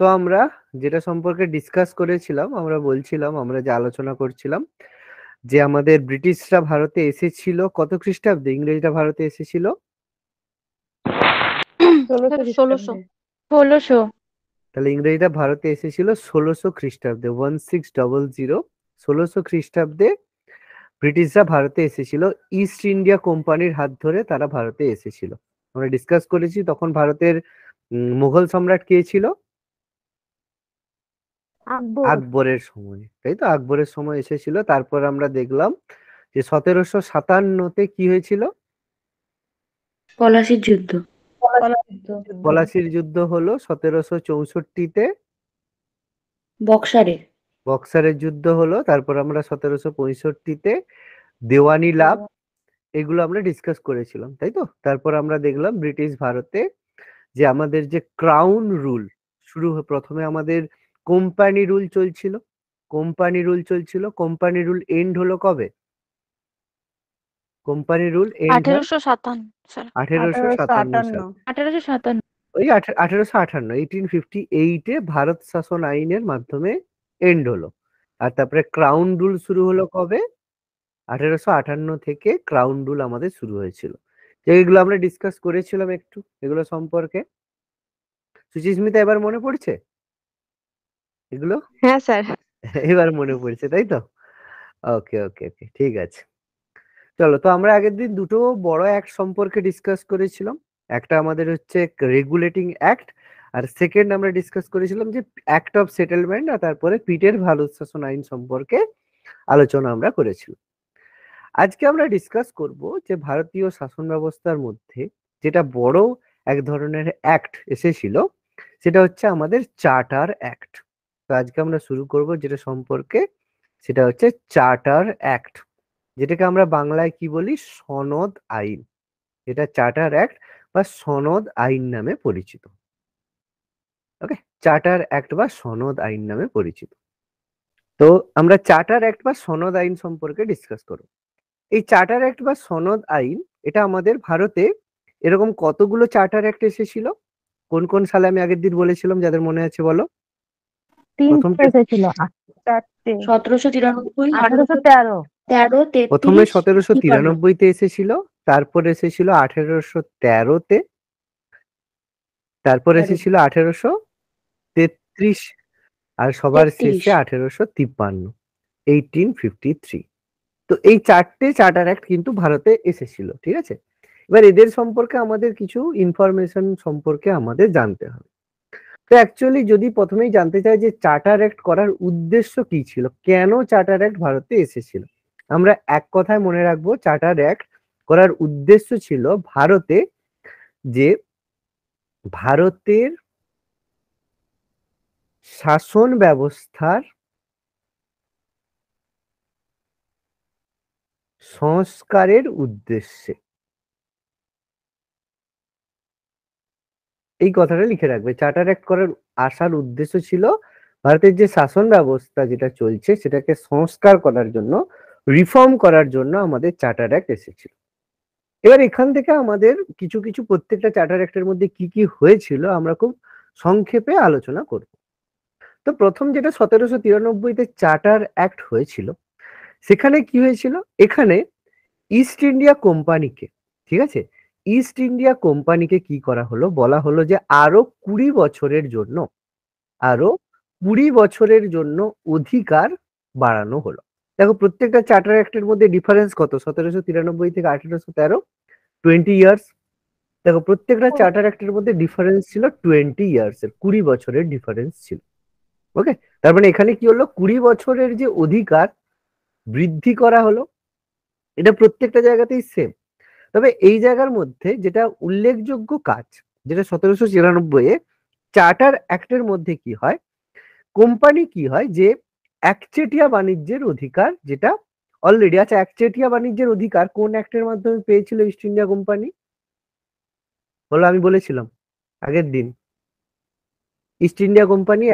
তো আমরা যেটা সম্পর্কে ডিসকাস করেছিলাম আমরা বলছিলাম আমরা যে আলোচনা করছিলাম যে আমাদের ব্রিটিশরা ভারতে এসেছিল কত খ্রিস্টাব্দে? ইংরেজরা ভারতে এসেছিল? ষোলোশো ষোলোশো। তাহলে ইংরেজরা ভারতে এসেছিল ষোলোশো খ্রিস্টাব্দে ওয়ান সিক্স ডবল জিরো ষোলোশো খ্রিস্টাব্দে ব্রিটিশরা ভারতে এসেছিল। ইস্ট ইন্ডিয়া কোম্পানির হাত ধরে তারা ভারতে এসেছিল। আমরা ডিসকাস করেছি তখন ভারতের মুঘল সম্রাট কে ছিল? আকবরের সময় তাই তো? আকবরের সময় এসেছিল। তারপর আমরা দেখলাম যে সতেরোশো সাতান্নতে কি হয়েছিল? পলাশির যুদ্ধ। পলাশির যুদ্ধ হলো সতেরোশো চৌষট্টিতে। বক্সারে। বক্সারের যুদ্ধ হলো তারপর আমরা সতেরোশো পঁয়ষট্টিতে দেওয়ানি লাভ এগুলো আমরা ডিসকাস করেছিলাম তাই তো? তারপর আমরা দেখলাম ব্রিটিশ ভারতে যে আমাদের যে ক্রাউন রুল শুরু প্রথমে আমাদের কোম্পানি রুল চলছিল? কোম্পানি রুল চলছিল? কোম্পানি রুল এন্ড হলো কবে? কোম্পানি রুল এন্ড আঠেরোশো সাতান্ন আঠেরোশো সাতান্ন সাল। আঠারোশো সাতান্ন। ওই আঠেরোশো আঠান্ন এইটিন ফিফটি এইটে ভারত শাসন আইনের মাধ্যমে এন্ড হলো। আর তারপরে ক্রাউন রুল শুরু হলো কবে? আঠেরোশো আটান্ন থেকে ক্রাউন রুল আমাদের শুরু হয়েছিল। তো এগুলো আমরা ডিসকাস করেছিলাম একটু এগুলো সম্পর্কে। সুচিস্মিতা এবার মনে পড়ছে? এগুলো? হ্যাঁ স্যার। এবার মনে পড়ছে তাই তো? ওকে ওকে ওকে ঠিক আছে। চলো তো আমরা আগের দিন দুটো বড় অ্যাক্ট সম্পর্কে ডিসকাস করেছিলাম। একটা আমাদের হচ্ছে রেগুলেটিং অ্যাক্ট আর সেকেন্ড আমরা ডিসকাস করেছিলাম যে অ্যাক্ট অফ সেটেলমেন্ট আর তারপরে পিটের ভারত শাসন আইন সম্পর্কে আলোচনা আমরা করেছিলাম। আজকে আমরা ডিসকাস করব যে ভারতীয় শাসন ব্যবস্থার মধ্যে যেটা বড় এক ধরনের অ্যাক্ট এসেছিল সেটা হচ্ছে আমাদের চার্টার অ্যাক্ট তো আজকে আমরা শুরু করব যেটা সম্পর্কে, সেটা হচ্ছে চার্টার অ্যাক্ট যেটাকে আমরা বাংলায় কি বলি? সনদ আইন। এটা চার্টার অ্যাক্ট বা সনদ আইন নামে পরিচিত। ওকে চার্টার অ্যাক্ট বা সনদ আইন নামে পরিচিত। তো আমরা চার্টার অ্যাক্ট বা সনদ আইন সম্পর্কে ডিসকাস করব। এই চার্টার অ্যাক্ট বা সনদ আইন, এটা আমাদের ভারতে এরকম কতগুলো চার্টার অ্যাক্ট এসেছিল? কোন কোন সালে আমি আগের দিন বলেছিলাম, যাদের মনে আছে বলো? চারটে। সতেরোশো তিরানব্বই? আঠারোশো তেরো। তেরো প্রথমে সতেরোশো তিরানব্বইতে এসেছিল তারপর এসেছিল আঠেরোশো তেরোতে তারপর এসেছিল আঠেরোশো তেত্রিশ আর সবার শেষে আঠেরোশো তিপ্পান্ন এইটিন ফিফটি থ্রি তো এই চারটে চার্টার অ্যাক্ট কিন্তু ভারতে এসেছিল ঠিক আছে? এবার এদের সম্পর্কে আমাদের কিছু ইনফরমেশন সম্পর্কে আমাদের জানতে হবে। তো অ্যাকচুয়ালি যদি প্রথমেই জানতে চাই যে চার্টার অ্যাক্ট করার উদ্দেশ্য কি ছিল? কেন চার্টার অ্যাক্ট ভারতে এসেছিল? আমরা এক কথায় মনে রাখব চার্টার অ্যাক্ট করার উদ্দেশ্য ছিল ভারতে যে ভারতের শাসন ব্যবস্থার সংস্কারের উদ্দেশ্যে। এই কথাটা লিখে রাখবে। চার্টার অ্যাক্ট করার আসার উদ্দেশ্য ছিল ভারতের যে শাসন ব্যবস্থা যেটা চলছে, সেটাকে সংস্কার করার জন্য রিফর্ম করার জন্য আমাদের চার্টার অ্যাক্ট এসেছিল। এবার এখান থেকে আমাদের কিছু কিছু প্রত্যেকটা চার্টার অ্যাক্টের মধ্যে কি কি হয়েছিল আমরা খুব সংক্ষেপে আলোচনা করব। তো প্রথম যেটা সতেরোশো তিরানব্বইতে চার্টার অ্যাক্ট হয়েছিল, সেখানে কি হয়েছিল? এখানে ইস্ট ইন্ডিয়া কোম্পানিকে ঠিক আছে? ইস্ট ইন্ডিয়া কোম্পানিকে কি করা হলো? বলা হলো যে আরও কুড়ি বছরের জন্য আরও কুড়ি বছরের জন্য অধিকার বাড়ানো হলো। দেখো প্রত্যেকটা চার্টার অ্যাক্টের মধ্যে ডিফারেন্স কত? সতেরোশো তিরানব্বই থেকে আঠেরোশো তেরো টোয়েন্টি ইয়ার্স দেখো প্রত্যেকটা চার্টার অ্যাক্টের মধ্যে ডিফারেন্স ছিল টোয়েন্টি ইয়ার্স এর কুড়ি বছরের ডিফারেন্স ছিল। ওকে তার মানে এখানে কি হলো? কুড়ি বছরের যে অধিকার বৃদ্ধি করা হলো এটা প্রত্যেকটা জায়গাতেই সেম তবে এই জায়গার মধ্যে যেটা উল্লেখযোগ্য কাজ যেটা সতেরোশো চিরানব্বই এ চার্টার অ্যাক্টের মধ্যে কি হয়? কোম্পানি কি হয় যে একচেটিয়া বাণিজ্যের অধিকার যেটা অলরেডি আচ্ছা একচেটিয়া বাণিজ্যের অধিকার কোন অ্যাক্টের মাধ্যমে পেয়েছিল ইস্ট ইন্ডিয়া কোম্পানি বলো আমি বলেছিলাম আগের দিন। ইস্ট ইন্ডিয়া কোম্পানি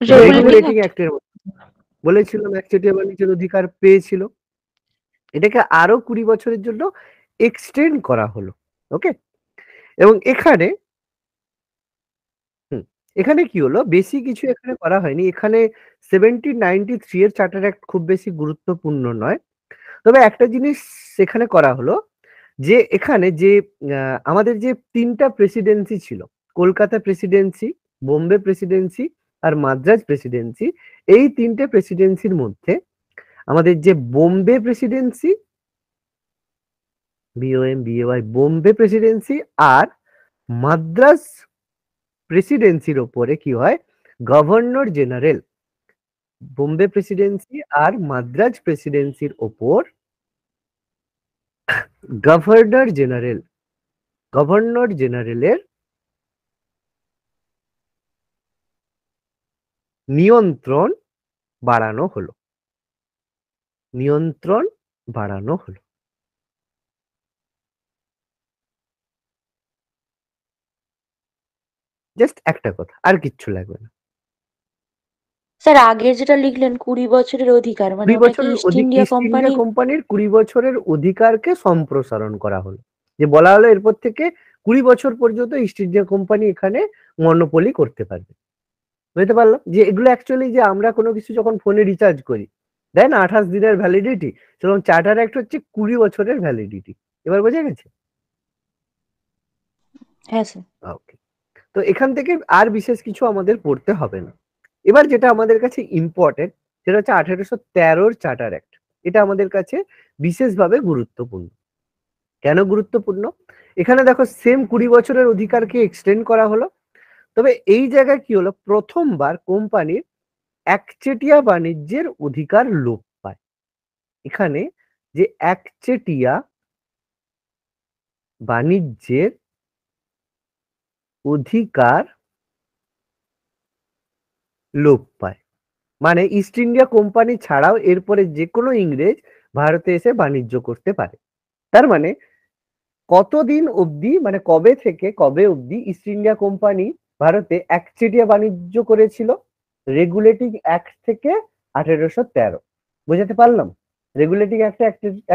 রেগুলেটিং অ্যাক্টের বলেছিলাম একচেটিয়া বাণিজ্যের অধিকার পেয়েছিল। এটাকে আরও কুড়ি বছরের জন্য এক্সটেন্ড করা হলো ওকে এবং এখানে এখানে কি হলো? বেশি কিছু এখানে করা হয়নি। এখানে সেভেন্টিন নাইনটি থ্রি এর চার্টার অ্যাক্ট খুব বেশি গুরুত্বপূর্ণ নয়। তবে একটা জিনিস সেখানে করা হলো যে, এখানে যে আমাদের যে তিনটা প্রেসিডেন্সি ছিল, কলকাতা প্রেসিডেন্সি বোম্বে প্রেসিডেন্সি আর মাদ্রাজ প্রেসিডেন্সি এই তিনটে প্রেসিডেন্সির মধ্যে আমাদের যে Bombay presidency B O M B A Y Bombay presidency আর মাদ্রাজ প্রেসিডেন্সির ওপরে কি হয়? Governor general. বোম্বে প্রেসিডেন্সি আর মাদ্রাজ প্রেসিডেন্সির ওপর গভর্নর জেনারেল। গভর্নর জেনারেলের নিয়ন্ত্রণ বাড়ানো হলো। নিয়ন্ত্রণ বাড়ানো হলো। জাস্ট একটা কথা আর কিচ্ছু লাগবে না। স্যার আগে যেটা লিখলেন কুড়ি বছরের অধিকার মানে বছরের ইস্ট ইন্ডিয়া কোম্পানি কোম্পানির কুড়ি বছরের অধিকারকে সম্প্রসারণ করা হলো। যে বলা হলো এরপর থেকে কুড়ি বছর পর্যন্ত ইস্ট ইন্ডিয়া কোম্পানি এখানে মনোপলি করতে পারবে। বুঝতে পারলাম? যে এগুলো অ্যাকচুয়ালি যে আমরা কোনো কিছু যখন ফোনে রিচার্জ করি তাই না আঠাশ দিনের ভ্যালিডিটি সেরকম চার্টার অ্যাক্ট হচ্ছে কুড়ি বছরের ভ্যালিডিটি এবার বোঝা গেছে? হ্যাঁ ওকে তো এখান থেকে আর বিশেষ কিছু আমাদের পড়তে হবে না। এবার যেটা আমাদের কাছে ইম্পর্টেন্ট সেটা হচ্ছে আঠেরোশো তেরোর চার্টার অ্যাক্ট এটা আমাদের কাছে বিশেষভাবে গুরুত্বপূর্ণ। কেন গুরুত্বপূর্ণ? এখানে দেখো সেম কুড়ি বছরের অধিকারকে এক্সটেন্ড করা হলো। তবে এই জায়গায় কি হলো? প্রথমবার কোম্পানির একচেটিয়া বাণিজ্যের অধিকার লোপ পায়। এখানে যে একচেটিয়া বাণিজ্যের অধিকার লোপ পায়। মানে ইস্ট ইন্ডিয়া কোম্পানি ছাড়াও এরপরে যে কোনো ইংরেজ ভারতে এসে বাণিজ্য করতে পারে। তার মানে কতদিন অবধি মানে কবে থেকে, কবে অবধি ইস্ট ইন্ডিয়া কোম্পানি ভারতে একচেটিয়া বাণিজ্য করেছিল? রেগুলেটিং অ্যাক্ট থেকে আঠেরোশো তেরো। বোঝাতে পারলাম? রেগুলেটিং অ্যাক্টে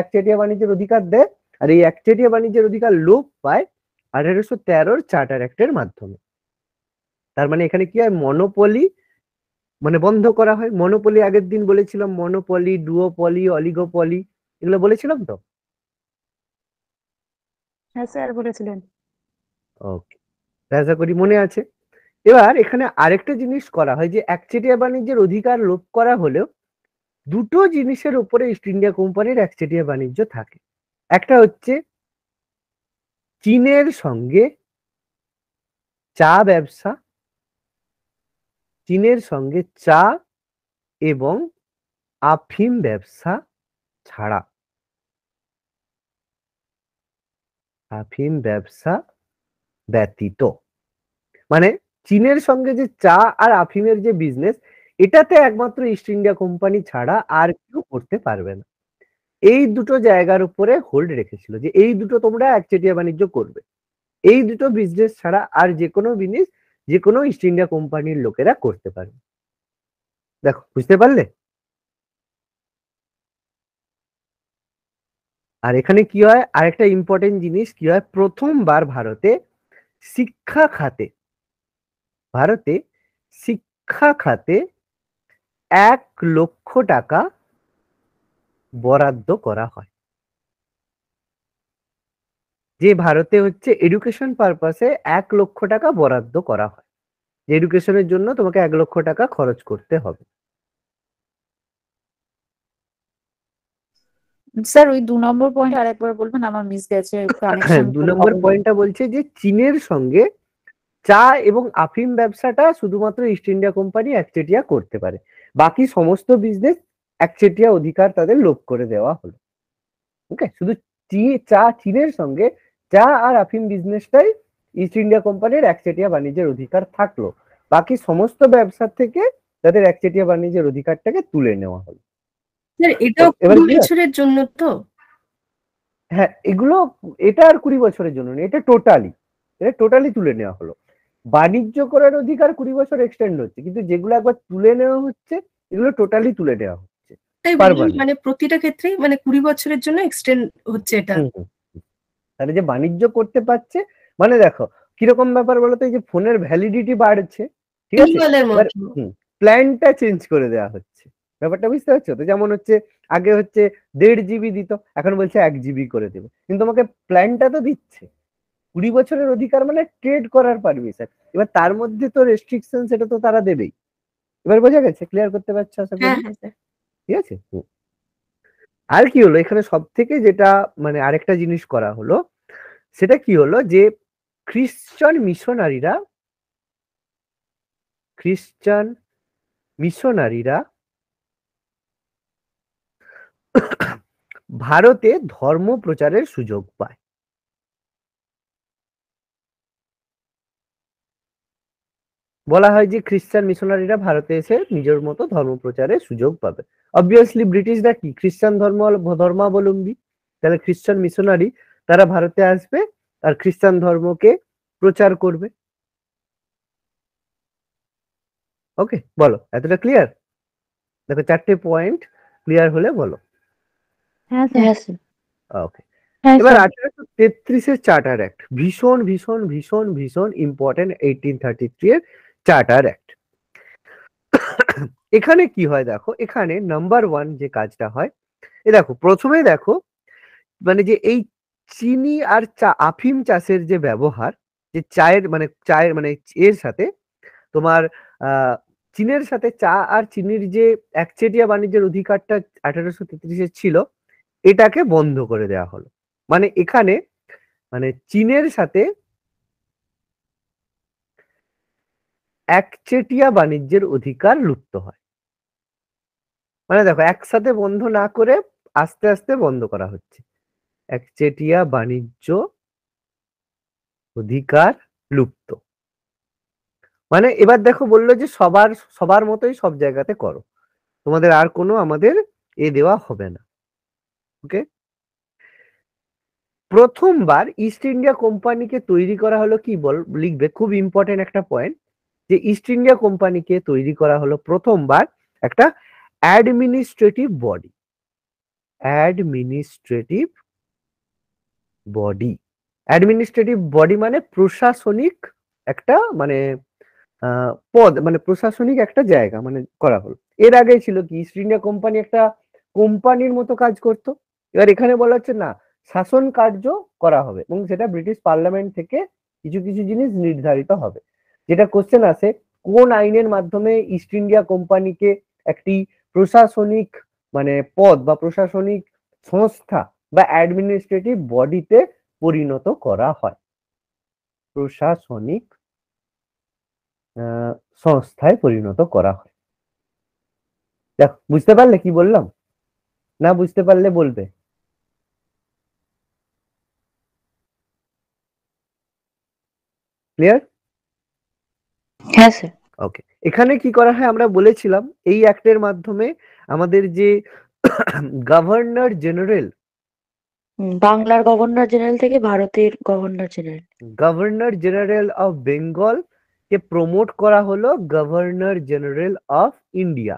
একচেটিয়া বাণিজ্যের অধিকার দেয় আর এই একচেটিয়া বাণিজ্যের অধিকার লোপ পায় আঠেরোশো তেরোর চার্টার অ্যাক্টের মাধ্যমে। তার মানে এখানে কি হয়? মনোপলি মানে বন্ধ করা হয়। মনোপলি আগের দিন বলেছিলাম মনোপলি ডুওপলি অলিগোপলি এগুলো বলেছিলাম তো? হ্যাঁ স্যার বলেছিলেন। ওকে আশা করি মনে আছে। এবার এখানে আরেকটা জিনিস করা হয় যে একচেটিয়া বাণিজ্যের অধিকার লোপ করা হলেও দুটো জিনিসের উপরে ইস্ট ইন্ডিয়া কোম্পানির একচেটিয়া বাণিজ্য থাকে। একটা হচ্ছে চীনের সঙ্গে চা ব্যবসা, চীনের সঙ্গে চা এবং আফিম ব্যবসা ছাড়া। আফিম ব্যবসা ব্যতীত। মানে চীনের সঙ্গে যে চা আর আফিমের যে বিজনেস এটাতে একমাত্র ইস্ট ইন্ডিয়া কোম্পানি ছাড়া আর কেউ করতে পারবে না। এই দুটো জায়গার উপরে হোল্ড রেখেছিল যে এই দুটো তোমরা একচেটিয়া বাণিজ্য করবে। এই দুটো বিজনেস ছাড়া আর যে কোনো জিনিস যে কোনো ইস্ট ইন্ডিয়া কোম্পানির লোকেরা করতে পারবে। দেখো, বুঝতে পারলে? আর এখানে কি হয়? আরেকটা ইম্পর্টেন্ট জিনিস কি হয়? প্রথমবার ভারতে শিক্ষা খাতে ভারতে শিক্ষা খাতে এক লক্ষ টাকা বরাদ্দ করা হয়। যে ভারতে হচ্ছে এডুকেশন পারপাসে এক লক্ষ টাকা বরাদ্দ করা হয়। যে এডুকেশনের জন্য তোমাকে এক লক্ষ টাকা খরচ করতে হবে। স্যার ওই দু নম্বর পয়েন্ট আরেকবার বলবেন আমার মিস গেছে দু নম্বর পয়েন্টটা বলছে যে চীনের সঙ্গে চা এবং আফিম ব্যবসাটা শুধুমাত্র ইস্ট ইন্ডিয়া কোম্পানি একচেটিয়া করতে পারে। বাকি সমস্ত বিজনেস একচেটিয়া অধিকার তাদের লোপ করে দেওয়া হলো। ওকে শুধু চী- চা চীনের সঙ্গে চা আর আফিম বিজনেসটাই ইস্ট ইন্ডিয়া কোম্পানির একচেটিয়া বাণিজ্যের অধিকার থাকল। বাকি সমস্ত ব্যবসার থেকে তাদের একচেটিয়া বাণিজ্যের অধিকারটাকে তুলে নেওয়া হলো। এটাও? বছরের জন্য তো? হ্যাঁ এগুলো এটা আর কুড়ি বছরের জন্য এটা টোটালি এটা টোটালি তুলে নেওয়া হলো। বাণিজ্য করার অধিকার কুড়ি বছর এক্সটেন্ড হচ্ছে কিন্তু যেগুলো একবার তুলে নেওয়া হচ্ছে এগুলো টোটালি তুলে নেওয়া হচ্ছে। মানে প্রতিটা ক্ষেত্রেই মানে কুড়ি বছরের জন্য এক্সটেন্ড হচ্ছে এটা। তাহলে যে বাণিজ্য করতে পারছে মানে দেখো কীরকম ব্যাপার বলতো এই যে ফোনের ভ্যালিডিটি বাড়ছে ঠিক আছে? প্ল্যানটা চেঞ্জ করে দেওয়া হচ্ছে। ব্যাপারটা বুঝতে পারছ? তো যেমন হচ্ছে আগে হচ্ছে দেড় জিবি দিত এখন বলছে এক জিবি করে দেবে। কিন্তু তোমাকে প্ল্যানটা তো দিচ্ছে। কুড়ি বছরের অধিকার মানে ট্রেড করার পারমিশন এবার তার মধ্যে তো রেস্ট্রিকশন সেটা তো তারা দেবেই। এবার বোঝা গেছে? ক্লিয়ার করতে পারছ আশা করি? হ্যাঁ হ্যাঁ ঠিক আছে? আর কি হলো? এখানে সব থেকে যেটা মানে আরেকটা জিনিস করা হলো সেটা কি হলো যে খ্রিস্টান মিশনারিরা খ্রিস্টান মিশনারিরা ভারতে ধর্ম প্রচারের সুযোগ পায়। বলা হয় যে খ্রিস্টান মিশনারিরা ভারতে এসে নিজের মতো ধর্ম প্রচারের সুযোগ পাবে। অবভিয়াসলি ব্রিটিশরা কি? খ্রিস্টান ধর্ম ধর্মাবলম্বী? তাহলে খ্রিস্টান মিশনারি তারা ভারতে আসবে আর খ্রিস্টান ধর্মকে প্রচার করবে। ওকে বলো এতটা ক্লিয়ার দেখো চারটে পয়েন্ট ক্লিয়ার হলে বলো। স্যার হ্যাঁ ওকে হ্যাঁ এবার আঠারোশো তেত্রিশের চার্টার অ্যাক্ট ভীষণ ভীষণ ভীষণ ভীষণ ইম্পর্টেন্ট এইটিন থার্টি থ্রি এর চার্টার অ্যাক্ট এখানে কি হয় দেখো, এখানে নাম্বার ওয়ান যে কাজটা হয়, এ দেখো, প্রথমে দেখো মানে যে এই চিনি আর চা, আফিম চাষের যে ব্যবহার, যে চায়ের মানে চায়ের মানে এর সাথে তোমার চীনের সাথে চা আর চিনির যে একচেটিয়া বাণিজ্যের অধিকারটা আঠারোশো তেত্রিশে ছিল, এটাকে বন্ধ করে দেওয়া হলো। মানে এখানে মানে চীনের সাথে একচেটিয়া বাণিজ্যের অধিকার লুপ্ত হয়। মানে দেখো, একসাথে বন্ধ না করে আস্তে আস্তে বন্ধ করা হচ্ছে। একচেটিয়া বাণিজ্য অধিকার লুপ্ত। মানে এবার দেখো বলল যে সবার সবার মতোই সব জায়গাতে করো। তোমাদের আর কোনো আমাদের এ দেওয়া হবে না। ওকে? প্রথমবার ইস্ট ইন্ডিয়া কোম্পানিকে তৈরি করা হলো কি বল, লিখবে? খুব ইম্পর্টেন্ট একটা পয়েন্ট যে ইস্ট ইন্ডিয়া কোম্পানিকে তৈরি করা হলো প্রথমবার একটা administrative body administrative body administrative body মানে প্রশাসনিক একটা মানে পদ মানে প্রশাসনিক একটা জায়গা মানে করা হলো। এর আগে ছিল কি ইস্ট ইন্ডিয়া কোম্পানি একটা কোম্পানির মতো কাজ করতো। এবার এখানে বলা হচ্ছে না, শাসন কার্য করা হবে এবং সেটা ব্রিটিশ পার্লামেন্ট থেকে কিছু কিছু জিনিস নির্ধারিত হবে। যেটা কোশ্চেন আছে কোন আইনের মাধ্যমে ইস্ট ইন্ডিয়া কোম্পানিকে একটি প্রশাসনিক মানে পদ বা প্রশাসনিক সংস্থা বা অ্যাডমিনিস্ট্রেটিভ বডিতে পরিণত করা হয়? প্রশাসনিক সংস্থায় পরিণত করা হয়। দেখ, বুঝতে পারলে কি বললাম? না বুঝতে পারলে বলবে। ক্লিয়ার হ্যাঁ স্যার ওকে এখানে কি করা হয়? আমরা বলেছিলাম এই অ্যাক্টের মাধ্যমে আমাদের যে গভর্নর জেনারেল বাংলার গভর্নর জেনারেল থেকে ভারতের governor general governor general of Bengal K promote করা হলো governor general of India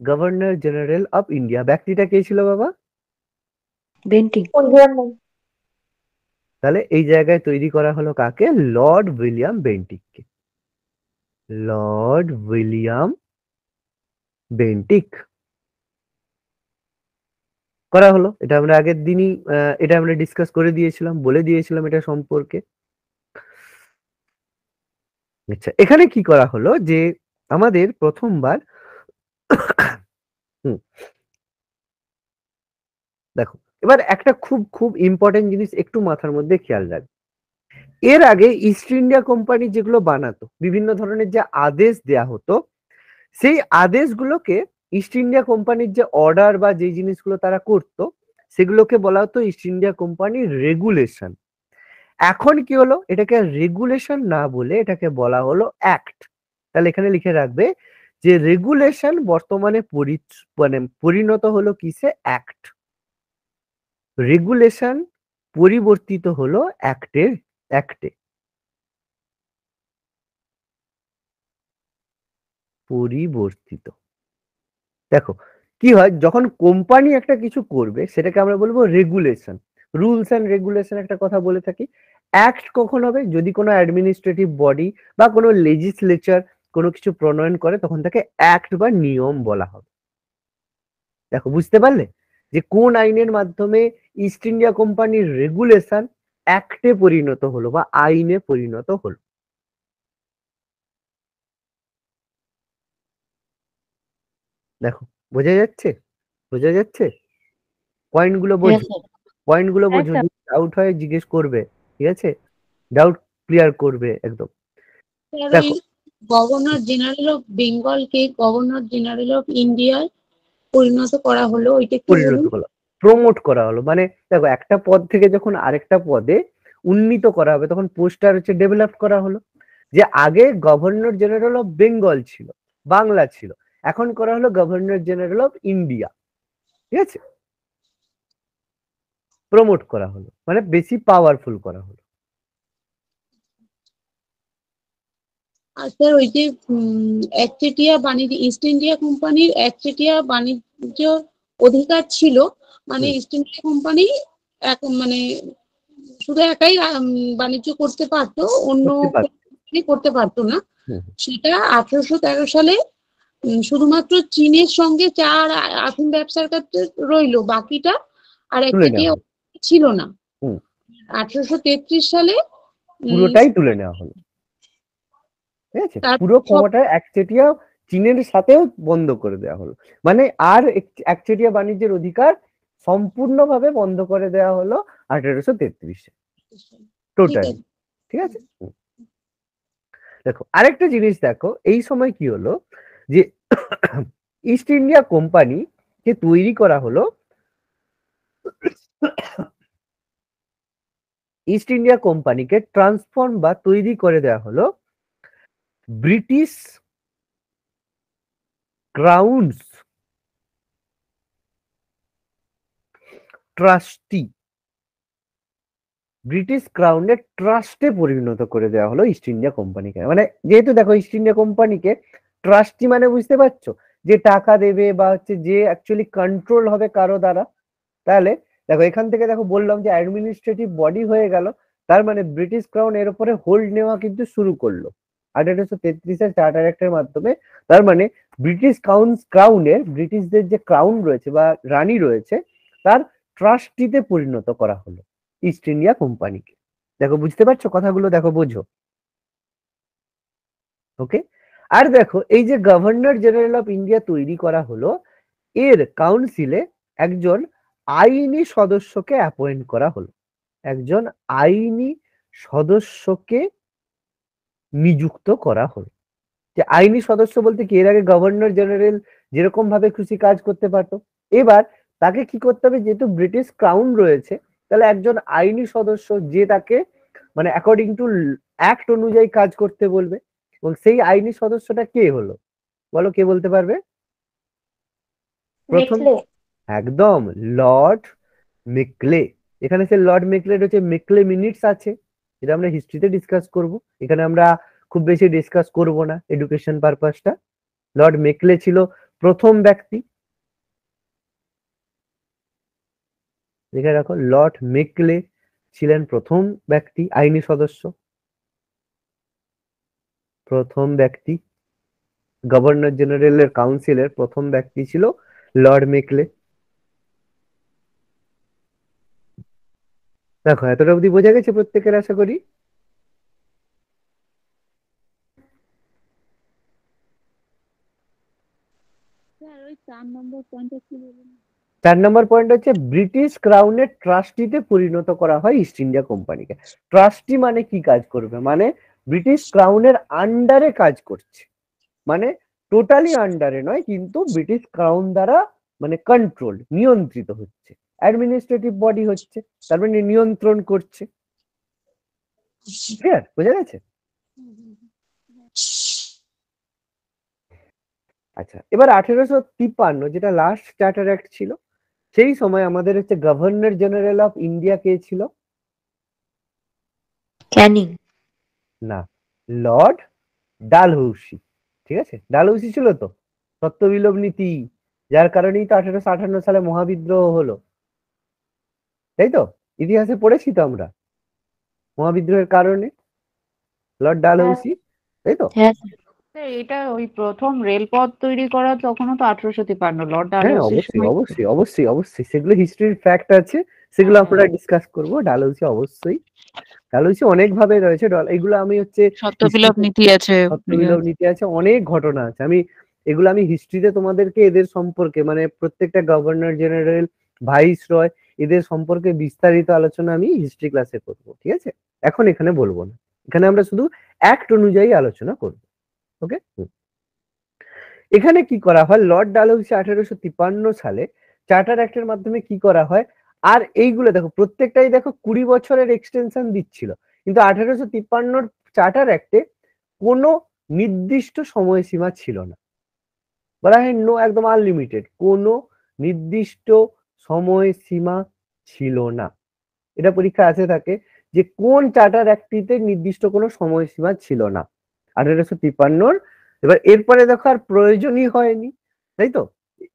governor general of India ব্যক্তিটা কে ছিল বাবা? বেন্টিং তাহলে এই জায়গায় তৈরি করা হলো কাকে? Lord William বেন্টিককে। Lord William Bentinck. করা হলো। এটা আমরা আগের দিনই এটা আমরা ডিসকাস করে দিয়েছিলাম, বলে দিয়েছিলাম এটা সম্পর্কে। আচ্ছা এখানে কি করা হলো? যে আমাদের প্রথমবার দেখো এবার একটা খুব খুব ইম্পর্টেন্ট জিনিস একটু মাথার মধ্যে খেয়াল রাখবে এর আগে ইস্ট ইন্ডিয়া কোম্পানি যেগুলো বানাতো, বিভিন্ন ধরনের যে আদেশ দেয়া হতো, সেই আদেশগুলোকে ইস্ট ইন্ডিয়া কোম্পানির যে অর্ডার বা যে জিনিসগুলো তারা করত, সেগুলোকে বলা হতো ইস্ট ইন্ডিয়া কোম্পানির রেগুলেশন এখন কি হলো? এটাকে রেগুলেশন না বলে এটাকে বলা হলো অ্যাক্ট তাহলে এখানে লিখে রাখবে যে রেগুলেশন বর্তমানে মানে পরিণত হলো কিসে? অ্যাক্ট রেগুলেশন পরিবর্তিত হলো অ্যাক্টের অ্যাক্টে পরিবর্তিত। দেখো, কি হয়, যখন কোম্পানি একটা কিছু করবে, সেটাকে আমরা বলব রেগুলেশন রুলস অ্যান্ড রেগুলেশন একটা কথা বলে থাকি। অ্যাক্ট কখন হবে? যদি কোনো অ্যাডমিনিস্ট্রেটিভ বডি বা কোনো লেজিসলেচার কোনো কিছু প্রণয়ন করে, তখন তাকে অ্যাক্ট বা নিয়ম বলা হবে। দেখো, বুঝতে পারলে? যে কোন আইনের মাধ্যমে ইস্ট ইন্ডিয়া কোম্পানির রেগুলেশন অ্যাক্টে পরিণত হলো বা আইনে পরিণত হলো। দেখো বোঝা যাচ্ছে? বোঝা যাচ্ছে? পয়েন্টগুলো বোঝো পয়েন্টগুলো বোঝো ডাউট হয় জিজ্ঞেস করবে ঠিক আছে? ডাউট ক্লিয়ার করবে একদম। দেখো। গভর্নর জেনারেল অফ বেঙ্গলকে গভর্নর জেনারেল অফ ইন্ডিয়ায় পরিণত করা হলো ওইটা কি পরিণত হলো প্রমোট করা হলো। মানে দেখো, একটা পদ থেকে যখন আরেকটা পদে উন্নীত করা হবে, তখন পোস্টার হচ্ছে ডেভেলপ করা হলো। যে আগে গভর্নর জেনারেল অফ বেঙ্গল ছিল, বাংলা ছিল, এখন করা হলো গভর্নর জেনারেল অফ ইন্ডিয়া ঠিক আছে? প্রমোট করা হলো মানে বেশি পাওয়ারফুল করা হলো। স্যার ওই যে একচেটিয়া বাণিজ্য ইস্ট ইন্ডিয়া কোম্পানির একচেটিয়া বাণিজ্য অধিকার ছিল মানে। ইস্ট ইন্ডিয়া কোম্পানি এখন মানে শুধু একাই বাণিজ্য করতে পারতো অন্য করতে পারতো। না। সেটা আঠারোশো তেরো সালে শুধুমাত্র চীনের সঙ্গে চা আর আফিম ব্যবসার কাছে রইল বাকিটা আর একচেটিয়া ছিল না। আঠারোশো তেত্রিশ সালে পুরোটাই তুলে নেওয়া হলো। ঠিক আছে? পুরো ক্ষমতা একচেটিয়া চীনের সাথেও বন্ধ করে দেওয়া হলো। মানে আর এক- একচেটিয়া বাণিজ্যের অধিকার সম্পূর্ণভাবে বন্ধ করে দেওয়া হলো আঠেরোশো তেত্রিশে টোটালি। ঠিক আছে দেখো আরেকটা জিনিস দেখো এই সময় কি হলো যে ইস্ট ইন্ডিয়া কোম্পানি কে তৈরি করা হলো ইস্ট ইন্ডিয়া কোম্পানিকে ট্রান্সফর্ম বা তৈরি করে দেওয়া হলো ব্রিটিশ ক্রাউন্স ট্রাস্টি। ব্রিটিশ ক্রাউনের ট্রাস্টে পরিণত করে দেওয়া হলো ইস্ট ইন্ডিয়া কোম্পানিকে। মানে যেহেতু দেখো ইস্ট ইন্ডিয়া কোম্পানিকে ট্রাস্টি মানে বুঝতে পারছ? যে টাকা দেবে বা হচ্ছে যে অ্যাকচুয়ালি কন্ট্রোল হবে কারও দ্বারা। তাহলে দেখো এখান থেকে দেখো বললাম যে অ্যাডমিনিস্ট্রেটিভ বডি হয়ে গেল। তার মানে ব্রিটিশ ক্রাউন এর উপরে হোল্ড নেওয়া কিন্তু শুরু করল। আঠারোশো তেত্রিশের চার্টার অ্যাক্টের মাধ্যমে। তার মানে ব্রিটিশ কাউন ক্রাউনের ব্রিটিশদের যে ক্রাউন রয়েছে বা রানী রয়েছে, তার ট্রাস্টিতে পরিণত করা হলো ইস্ট ইন্ডিয়া কোম্পানিকে। দেখো, বুঝতে পারছ কথাগুলো? দেখো, বোঝো। ওকে? আর দেখো, এই যে গভর্নর জেনারেল অফ ইন্ডিয়া তৈরি করা হলো, এর কাউন্সিলে একজন আইনি সদস্যকে অ্যাপয়েন্ট করা হলো। একজন আইনি সদস্যকে নিযুক্ত করা হলো। যে আইনি সদস্য বলতে কি? এর আগে গভর্নর জেনারেল যেরকম ভাবে খুশি কাজ করতে পারতো। এবার তাকে কি করতে হবে? যেহেতু ব্রিটিশ ক্রাউন রয়েছে তাহলে একজন আইনি সদস্য যে তাকে মানে অ্যাকর্ডিং টু অ্যাক্ট অনুযায়ী কাজ করতে বলবে এবং সেই আইনি সদস্যটা কে হলো? বলো কে বলতে পারবে? প্রথম একদম লর্ড মেকলে। এখানে সে লর্ড মেকলে হচ্ছে মেকলে মিনিটস আছে যেটা আমরা হিস্ট্রিতে ডিসকাস করব। এখানে আমরা খুব বেশি ডিসকাস করব না এডুকেশন পারপাসটা লর্ড মেকলে ছিল প্রথম ব্যক্তি দেখে রাখো, লর্ড মেকলে ছিলেন প্রথম ব্যক্তি আইনি সদস্য। প্রথম ব্যক্তি, গভর্নর জেনারেলের কাউন্সিলের প্রথম ব্যক্তি ছিল লর্ড মেকলে। দেখো, এতটা অবধি বোঝা গেছে প্রত্যেকের, আশা করি? স্যার, ওই চার নম্বর পয়েন্টটা কি বলুন চার নম্বর পয়েন্ট হচ্ছে ব্রিটিশ ক্রাউনের ট্রাস্টিতে পরিণত করা হয় ইস্ট ইন্ডিয়া কোম্পানিকে ট্রাস্টি মানে কি কাজ করবে? মানে ব্রিটিশ ক্রাউনের আন্ডারে কাজ করছে। মানে টোটালি আন্ডারে নয়, কিন্তু ব্রিটিশ ক্রাউন দ্বারা মানে কন্ট্রোল নিয়ন্ত্রিত হচ্ছে। অ্যাডমিনিস্ট্রেটিভ বডি হচ্ছে তার মানে নিয়ন্ত্রণ করছে। ক্লিয়ার বোঝা গেছে? আচ্ছা এবার আঠেরোশো তিপ্পান্ন, যেটা লাস্ট চার্টার অ্যাক্ট ছিল সেই সময় আমাদের হচ্ছে গভর্নর জেনারেল অফ ইন্ডিয়া কে ছিল? ক্যানিং না লর্ড ডালহৌসি ঠিক আছে? ডালহৌসি ছিল তো সত্য বিলোপ নীতি যার কারণেই তো আঠারোশো আঠান্ন সালে মহাবিদ্রোহ হলো। তাই তো? ইতিহাসে পড়েছি তো আমরা মহাবিদ্রোহের কারণে লর্ড ডালহৌসি তাই তো? হ্যাঁ এটা ওই প্রথম রেলপথ তৈরি করা তখনও তো আঠারোশো তিপ্পান্ন লর্ড হ্যাঁ ডালহৌসির অবশ্যই সময় অবশ্যই অবশ্যই অবশ্যই। সেগুলো হিস্ট্রির ফ্যাক্ট আছে সেগুলো হ্যাঁ। আমরা ডিসকাস করব ডালহৌসি অবশ্যই। ডালহৌসি অনেক ভাবে রয়েছে ডল- এগুলো আমি হচ্ছে সত্যবিলোপ নীতি আছে। সত্যবিলোপ নীতি আছে অনেক ঘটনা আছে। আমি এগুলো আমি হিস্ট্রিতে তোমাদেরকে এদের সম্পর্কে মানে প্রত্যেকটা গভর্নর জেনারেল ভাইস রয় এদের সম্পর্কে বিস্তারিত আলোচনা আমি হিস্ট্রি ক্লাসে করব ঠিক আছে? এখন এখানে বলব না। এখানে আমরা শুধু অ্যাক্ট অনুযায়ী আলোচনা করব। ওকে এখানে কি করা হয়? লর্ড ডালহৌসি আঠারোশো তিপ্পান্ন সালে চার্টার অ্যাক্টের মাধ্যমে কি করা হয়? আর এইগুলো দেখো প্রত্যেকটাই দেখো কুড়ি বছরের এক্সটেনশন দিচ্ছিল। কিন্তু আঠারোশো তিপ্পান্নর চার্টার অ্যাক্টে কোনো নির্দিষ্ট সময়সীমা ছিল না। বলা হয় নো একদম আনলিমিটেড কোনো নির্দিষ্ট সময়সীমা ছিল না। এটা পরীক্ষা আছে থাকে যে কোন চার্টার অ্যাক্টটিতে নির্দিষ্ট কোনো সময়সীমা ছিল না। আঠারোশো তিপ্পান্নর। এবার এরপরে দেখো আর প্রয়োজনই হয়নি, তাই তো?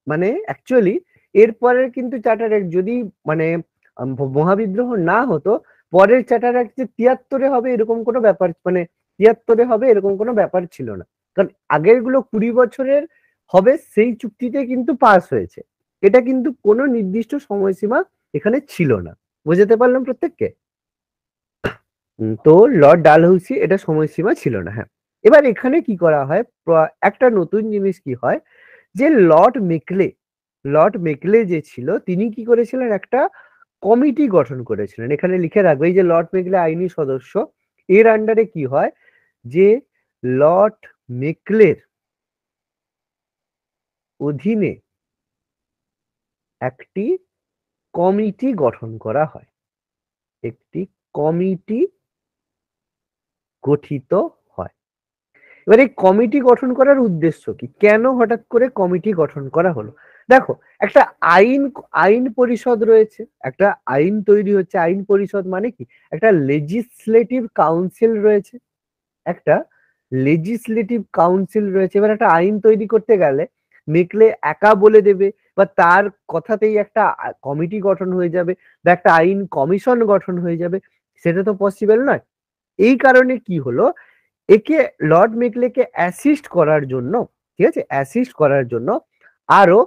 মানে অ্যাকচুয়ালি এরপরের কিন্তু চার্টার অ্যাক্ট যদি মানে মহাবিদ্রোহ না হতো, পরের চার্টার অ্যাক্ট যে তিয়াত্তরে হবে এরকম কোনো ব্যাপার মানে তিয়াত্তরে হবে এরকম কোনো ব্যাপার ছিল না। কারণ আগেরগুলো কুড়ি বছরের হবে সেই চুক্তিতে কিন্তু পাস হয়েছে। এটা কিন্তু কোনো নির্দিষ্ট সময়সীমা এখানে ছিল না। বুঝতে পারলাম প্রত্যেককে? তো লর্ড ডালহৌসি এটা সময়সীমা ছিল না হ্যাঁ। এবার এখানে কি করা হয়? একটা নতুন জিনিস কি হয়? যে লর্ড মেকলে লর্ড মেকলে যে ছিল, তিনি কি করেছিলেন? একটা কমিটি গঠন করেছিলেন। এখানে লিখে রাখবে, এই যে লর্ড মেকলে আইনি সদস্য, এর আন্ডারে কি হয়? যে লর্ড মেকলের অধীনে একটি কমিটি গঠন করা হয়। একটি কমিটি গঠিত এবার এই কমিটি গঠন করার উদ্দেশ্য কি? কেন হঠাৎ করে কমিটি গঠন করা হলো? দেখো, একটা আইন আইন পরিষদ রয়েছে, একটা আইন তৈরি হচ্ছে। আইন পরিষদ মানে কি? একটা লেজিসলেটিভ কাউন্সিল রয়েছে, একটা লেজিসলেটিভ কাউন্সিল রয়েছে। এবার একটা আইন তৈরি করতে গেলে মেকলে একা বলে দেবে বা তার কথাতেই একটা কমিটি গঠন হয়ে যাবে বা একটা আইন কমিশন গঠন হয়ে যাবে। সেটা তো পসিবল নয়। এই কারণে কি হলো? একে লর্ড মেকলেকে অ্যাসিস্ট করার জন্য, ঠিক আছে? অ্যাসিস্ট করার জন্য আরও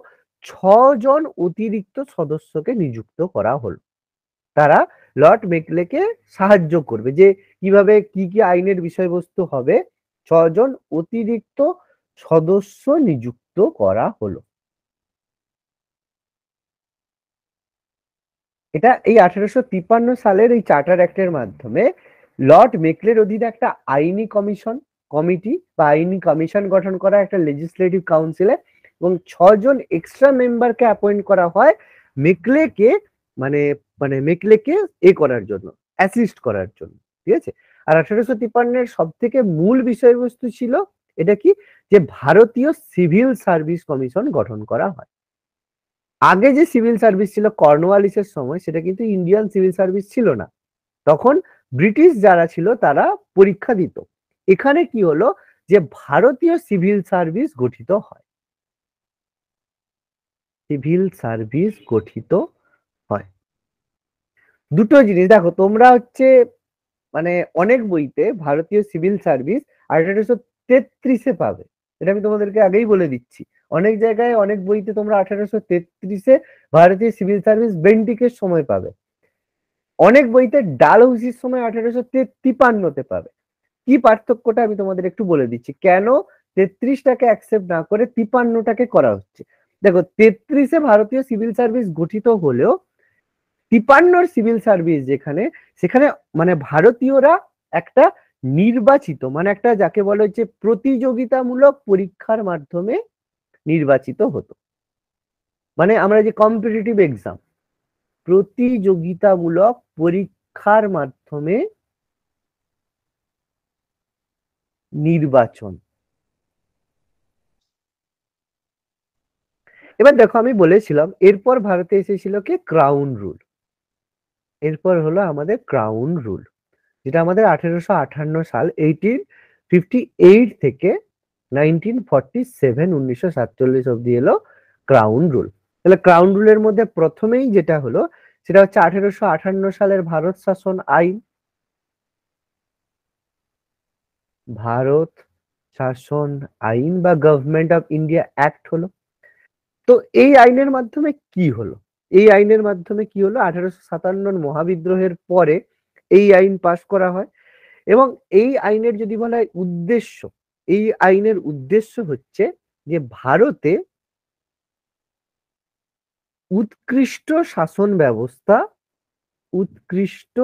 ছজন অতিরিক্ত সদস্যকে নিযুক্ত করা হলো। তারা লর্ড মেকলেকে সাহায্য করবে যে কীভাবে কি কি আইনের বিষয়বস্তু হবে, ছজন অতিরিক্ত সদস্য নিযুক্ত করা হলো। এটা এই আঠারোশো তিপ্পান্ন সালের এই চার্টার অ্যাক্টের মাধ্যমে লর্ড মেকলের অধীনে একটা আইনি কমিশন, কমিটি বা আইনি কমিশন গঠন করা একটা লেজিসলেটিভ কাউন্সিলে এবং ছজন এক্সট্রা মেম্বারকে অ্যাপয়েন্ট করা হয় মেকলেকে মানে মানে মেকলেকে এ করার জন্য অ্যাসিস্ট করার জন্য, ঠিক আছে? আর আঠারোশো তিপ্পান্নের সব থেকে মূল বিষয়বস্তু ছিল এটা কি? যে ভারতীয় সিভিল সার্ভিস কমিশন গঠন করা হয়। আগে যে সিভিল সার্ভিস ছিল কর্নওয়ালিসের সময় সেটা কিন্তু ইন্ডিয়ান সিভিল সার্ভিস ছিল না। তখন ব্রিটিশ যারা ছিল তারা পরীক্ষা দিত। এখানে কি হলো যে ভারতীয় সিভিল সার্ভিস গঠিত হয়। সিভিল সার্ভিস গঠিত হয়। দুটো জিনিস, দেখো তোমরা হচ্ছে মানে অনেক বইতে ভারতীয় সিভিল সার্ভিস আঠারোশো তেত্রিশে পাবে। এটা আমি তোমাদেরকে আগেই বলে দিচ্ছি। অনেক জায়গায় অনেক বইতে তোমরা আঠারোশো তেত্রিশে ভারতীয় সিভিল সার্ভিস বেন্টিকের সময় পাবে। অনেক বইতে ডালহৌসির সময় আঠারোশো তিপ্পান্নতে পাবে। কি পার্থক্যটা আমি তোমাদের একটু বলে দিচ্ছি। কেন তেত্রিশটাকে অ্যাকসেপ্ট না করে তিপান্নটাকে করা হচ্ছে? দেখো, তেত্রিশে ভারতীয় সিভিল সার্ভিস গঠিত হলেও তিপান্নর সিভিল সার্ভিস যেখানে, সেখানে মানে ভারতীয়রা একটা নির্বাচিত মানে একটা যাকে বলা হচ্ছে প্রতিযোগিতামূলক পরীক্ষার মাধ্যমে নির্বাচিত হতো। মানে আমরা যে কম্পিটিটিভ এক্সাম প্রতিযোগিতামূলক পরীক্ষার মাধ্যমে নির্বাচন। এবার দেখো আমি বলেছিলাম, এরপর ভারতে এসেছিল কি? Crown rule. এরপর হলো আমাদের ক্রাউন রুল, যেটা আমাদের আঠেরোশো আঠান্ন সাল, এইটিন ফিফটি এইট থেকে নাইনটিন ফর্টি সেভেন, উনিশশো সাতচল্লিশ অব্দি এলো ক্রাউন রুল। তাহলে ক্রাউন রুলের মধ্যে প্রথমেই যেটা হলো সেটা হচ্ছে আঠেরোশো আঠান্ন সালের ভারত শাসন আইন। ভারত শাসন আইন বা গভর্নমেন্ট অফ ইন্ডিয়া অ্যাক্ট হলো। তো এই আইনের মাধ্যমে কি হলো? এই আইনের মাধ্যমে কি হলো? আঠারোশো সাতান্ন মহাবিদ্রোহের পরে এই আইন পাশ করা হয় এবং এই আইনের যদি বলা হয় উদ্দেশ্য, এই আইনের উদ্দেশ্য হচ্ছে যে ভারতে উৎকৃষ্ট শাসন ব্যবস্থা, উৎকৃষ্ট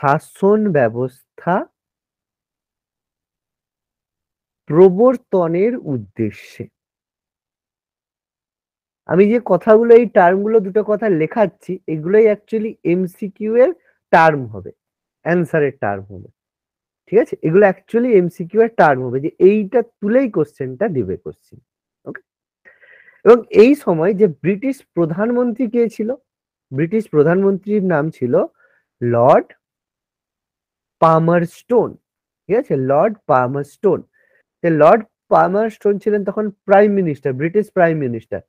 শাসন ব্যবস্থা প্রবর্তনের উদ্দেশ্যে। আমি যে কথাগুলো, এই টার্মগুলো দুটো কথা লেখাচ্ছি, এগুলোই অ্যাকচুয়ালি এমসিকিউ এর টার্ম হবে অ্যান্সারের টার্ম হবে। ঠিক আছে? এগুলো অ্যাকচুয়ালি এমসিকিউ এর টার্ম হবে যে এইটা তুলেই কোশ্চেনটা দিবে কোশ্চেন এবং এই সময় যে ব্রিটিশ প্রধানমন্ত্রী কে ছিল? ব্রিটিশ প্রধানমন্ত্রীর নাম ছিল লর্ড পামার স্টোন ঠিক আছে? Lord Palmerston lord Palmerston ছিলেন তখন prime minister, British prime minister.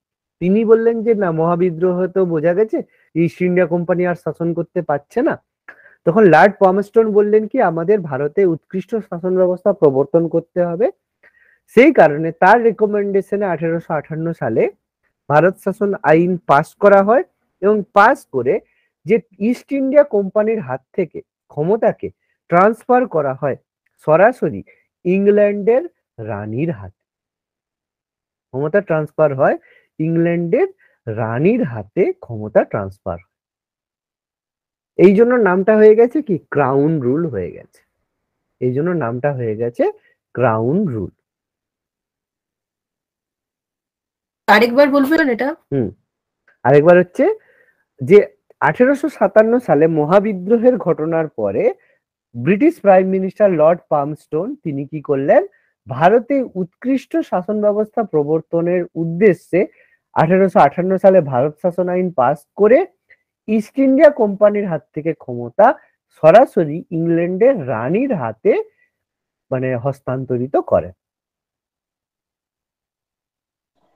তিনি বললেন যে, না, মহাবিদ্রোহ তো বোঝা গেছে, ইস্ট ইন্ডিয়া কোম্পানি আর শাসন করতে পারছে না। তখন লর্ড পামারস্টোন বললেন কি, আমাদের ভারতে উৎকৃষ্ট শাসন ব্যবস্থা প্রবর্তন করতে হবে। সেই কারণে তার রেকমেন্ডেশনে আঠেরোশো সালে ভারত শাসন আইন পাস করা হয় এবং পাস করে যে ইস্ট ইন্ডিয়া কোম্পানির হাত থেকে ক্ষমতাকে ট্রান্সফার করা হয় সরাসরি ইংল্যান্ডের রানীর হাতে। ক্ষমতা ট্রান্সফার হয় ইংল্যান্ডের রানীর হাতে ক্ষমতা ট্রান্সফার এই জন্য নামটা হয়ে গেছে কি? ক্রাউন রুল হয়ে গেছে। এই জন্য নামটা হয়ে গেছে ক্রাউন রুল আরেকবার বলবেন এটা? হুম। আরেকবার হচ্ছে যে আঠেরোশো সাতান্ন সালে মহাবিদ্রোহের ঘটনার পরে British prime minister lord Palmerston তিনি কি করলেন? ভারতে উৎকৃষ্ট শাসন ব্যবস্থা প্রবর্তনের উদ্দেশ্যে আঠেরোশো আঠান্ন সালে ভারত শাসন আইন পাস করে ইস্ট ইন্ডিয়া কোম্পানির হাত থেকে ক্ষমতা সরাসরি ইংল্যান্ডের রানীর হাতে মানে হস্তান্তরিত করে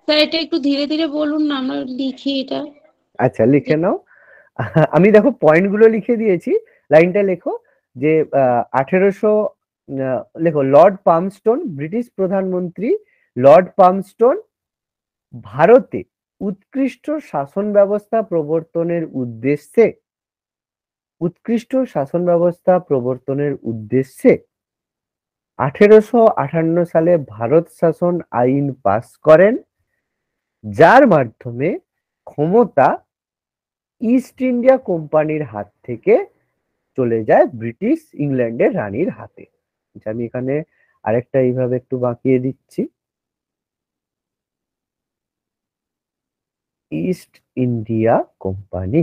স্যার, এটা একটু ধীরে ধীরে বলুন না, আমরা লিখি এটা। আচ্ছা লিখে নাও। আমি দেখো পয়েন্টগুলো লিখে দিয়েছি। লাইনটা লেখো যে আঠেরোশো লেখো, লর্ড পামস্টোন, ব্রিটিশ প্রধানমন্ত্রী লর্ড পামস্টোন, ভারতে উৎকৃষ্ট শাসন ব্যবস্থা প্রবর্তনের উদ্দেশ্যে, উৎকৃষ্ট শাসন ব্যবস্থা প্রবর্তনের উদ্দেশ্যে আঠেরোশো আঠান্ন সালে ভারত শাসন আইন পাস করেন। যার মাধ্যমে ক্ষমতা ইস্ট ইন্ডিয়া কোম্পানির হাত থেকে চলে যায় ব্রিটিশ ইংল্যান্ডের রানীর হাতে। আমি এখানে আরেকটা এইভাবে একটু বাঁকিয়ে দিচ্ছি। East India company.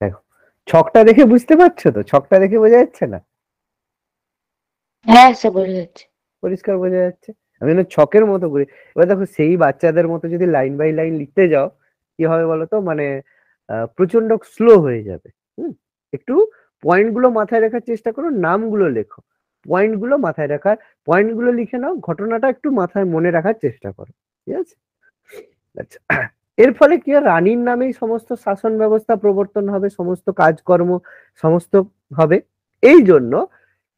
দেখো, ছকটা দেখে বুঝতে পারছ তো? ছকটা দেখে বোঝা যাচ্ছে না? হ্যাঁ পরিষ্কার বোঝা যাচ্ছে। আমি না ছকের মতো করি। এবার দেখো, সেই বাচ্চাদের মতো যদি লাইন বাই লাইন লিখতে যাও, কি হবে বলতো? মানে প্রচণ্ড স্লো হয়ে যাবে। হুম? একটু পয়েন্টগুলো মাথায় রাখার চেষ্টা করো, নামগুলো লেখো। পয়েন্টগুলো মাথায় রাখার পয়েন্টগুলো লিখে নাও, ঘটনাটা একটু মাথায় মনে রাখার চেষ্টা করো। ঠিক আছে? আচ্ছা। এর ফলে কি রানীর নামেই সমস্ত শাসন ব্যবস্থা প্রবর্তন হবে, সমস্ত কাজকর্ম সমস্ত হবে। এই জন্য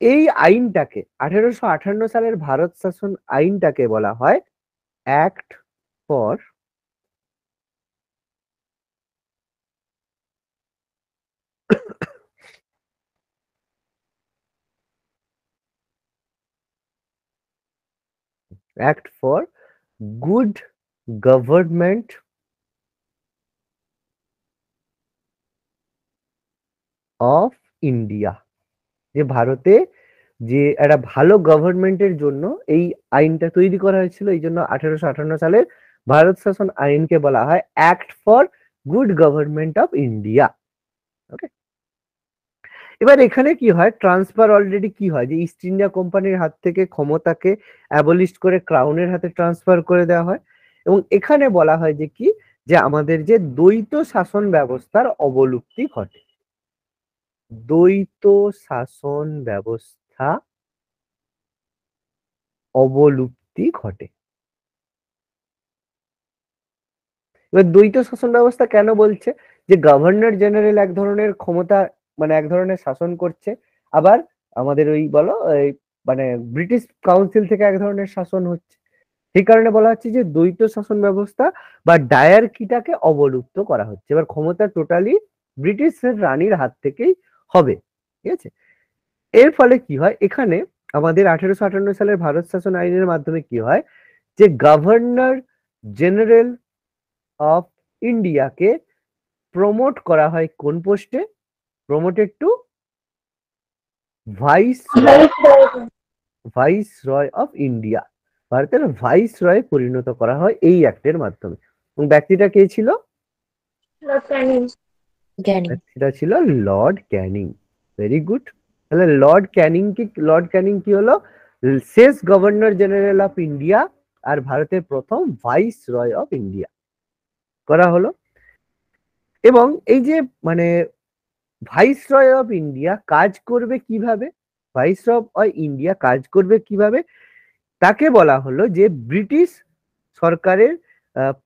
এই আইনটাকে আঠেরোশো সালের ভারত শাসন আইনটাকে বলা হয় act for act for good government of India যে ভারতে যে একটা ভালো গভর্নমেন্টের জন্য এই আইনটা তৈরি করা হয়েছিল, এই জন্য আঠারোশো আঠান্ন সালের ভারত শাসন আইনকে বলা হয় act for good government of India okay এবার এখানে কি হয়? ট্রান্সফার অলরেডি কি হয়? যে ইস্ট ইন্ডিয়া কোম্পানির হাত থেকে ক্ষমতাকে অ্যাবলিস্ট করে ক্রাউনের হাতে ট্রান্সফার করে দেওয়া হয়। এবং এখানে বলা হয় যে কি? যে আমাদের যে দ্বৈত শাসন ব্যবস্থার অবলুপ্তি ঘটে। দ্বৈত শাসন ব্যবস্থা অবলুপ্তি ঘটে। এবার দ্বৈত শাসন ব্যবস্থা কেন বলছে? যে গভর্নর জেনারেল এক ধরনের ক্ষমতা মানে এক ধরনের শাসন করছে, আবার আমাদের ওই বলো মানে ব্রিটিশ কাউন্সিল থেকে এক ধরনের শাসন হচ্ছে। সেই কারণে বলা হচ্ছে যে দ্বৈত শাসন ব্যবস্থা বা ডায়ারকিটাকে অবলুপ্ত করা হচ্ছে। এবার ক্ষমতা টোটালি ব্রিটিশের রানীর হাত থেকেই হবে, ঠিক আছে? এর ফলে কি হয়? এখানে আমাদের আঠেরোশো আটান্ন সালের ভারত শাসন আইনের মাধ্যমে কি হয়? যে গভর্নর জেনারেল অফ ইন্ডিয়াকে প্রমোট করা হয় কোন পোস্টে? Promoted to vice viceroy of India. ভারতের ভাইস রয়ে পরিণত করা হয় এই অ্যাক্টের মাধ্যমে। ব্যক্তিটা কে ছিল? ব্যক্তিটা ছিল লর্ড ক্যানিং ভেরি গুড তাহলে লর্ড ক্যানিং কি লর্ড ক্যানিং কি হলো? শেষ গভর্নর জেনারেল অফ ইন্ডিয়া আর ভারতের প্রথম ভাইস রয় অফ ইন্ডিয়া করা হলো। এবং এই যে মানে ভাইস রয় অফ ইন্ডিয়া কাজ করবে কীভাবে? ভাইস রয় অফ ইন্ডিয়া কাজ করবে কীভাবে? তাকে বলা হলো যে ব্রিটিশ সরকারের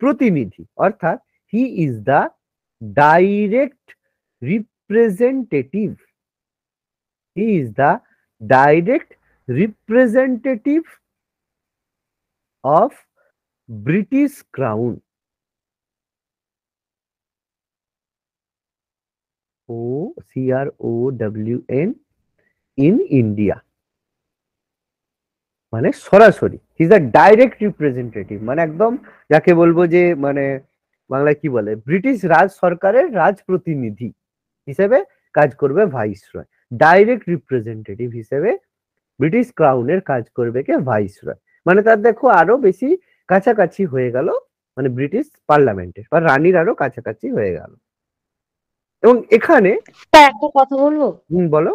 প্রতিনিধি। অর্থাৎ he is the direct representative he is the direct representative of British crown O C R O W N in India মানে সরাসরি ইজ আ ডাইরেক্ট রিপ্রেজেন্টেটিভ মানে একদম যাকে বলব যে মানে বাংলায় কি বলে? ব্রিটিশ রাজ সরকারের রাজ প্রতিনিধি হিসেবে কাজ করবে ভাইস রয় ডাইরেক্ট রিপ্রেজেন্টেটিভ হিসেবে ব্রিটিশ ক্রাউনের কাজ করবে কে ভাইস রয় মানে তার দেখো আরও বেশি কাছাকাছি হয়ে গেল মানে ব্রিটিশ পার্লামেন্টের বা রানীর আরও কাছাকাছি হয়ে গেল। এবং এখানে একটা কথা বলব? হুম, বলো।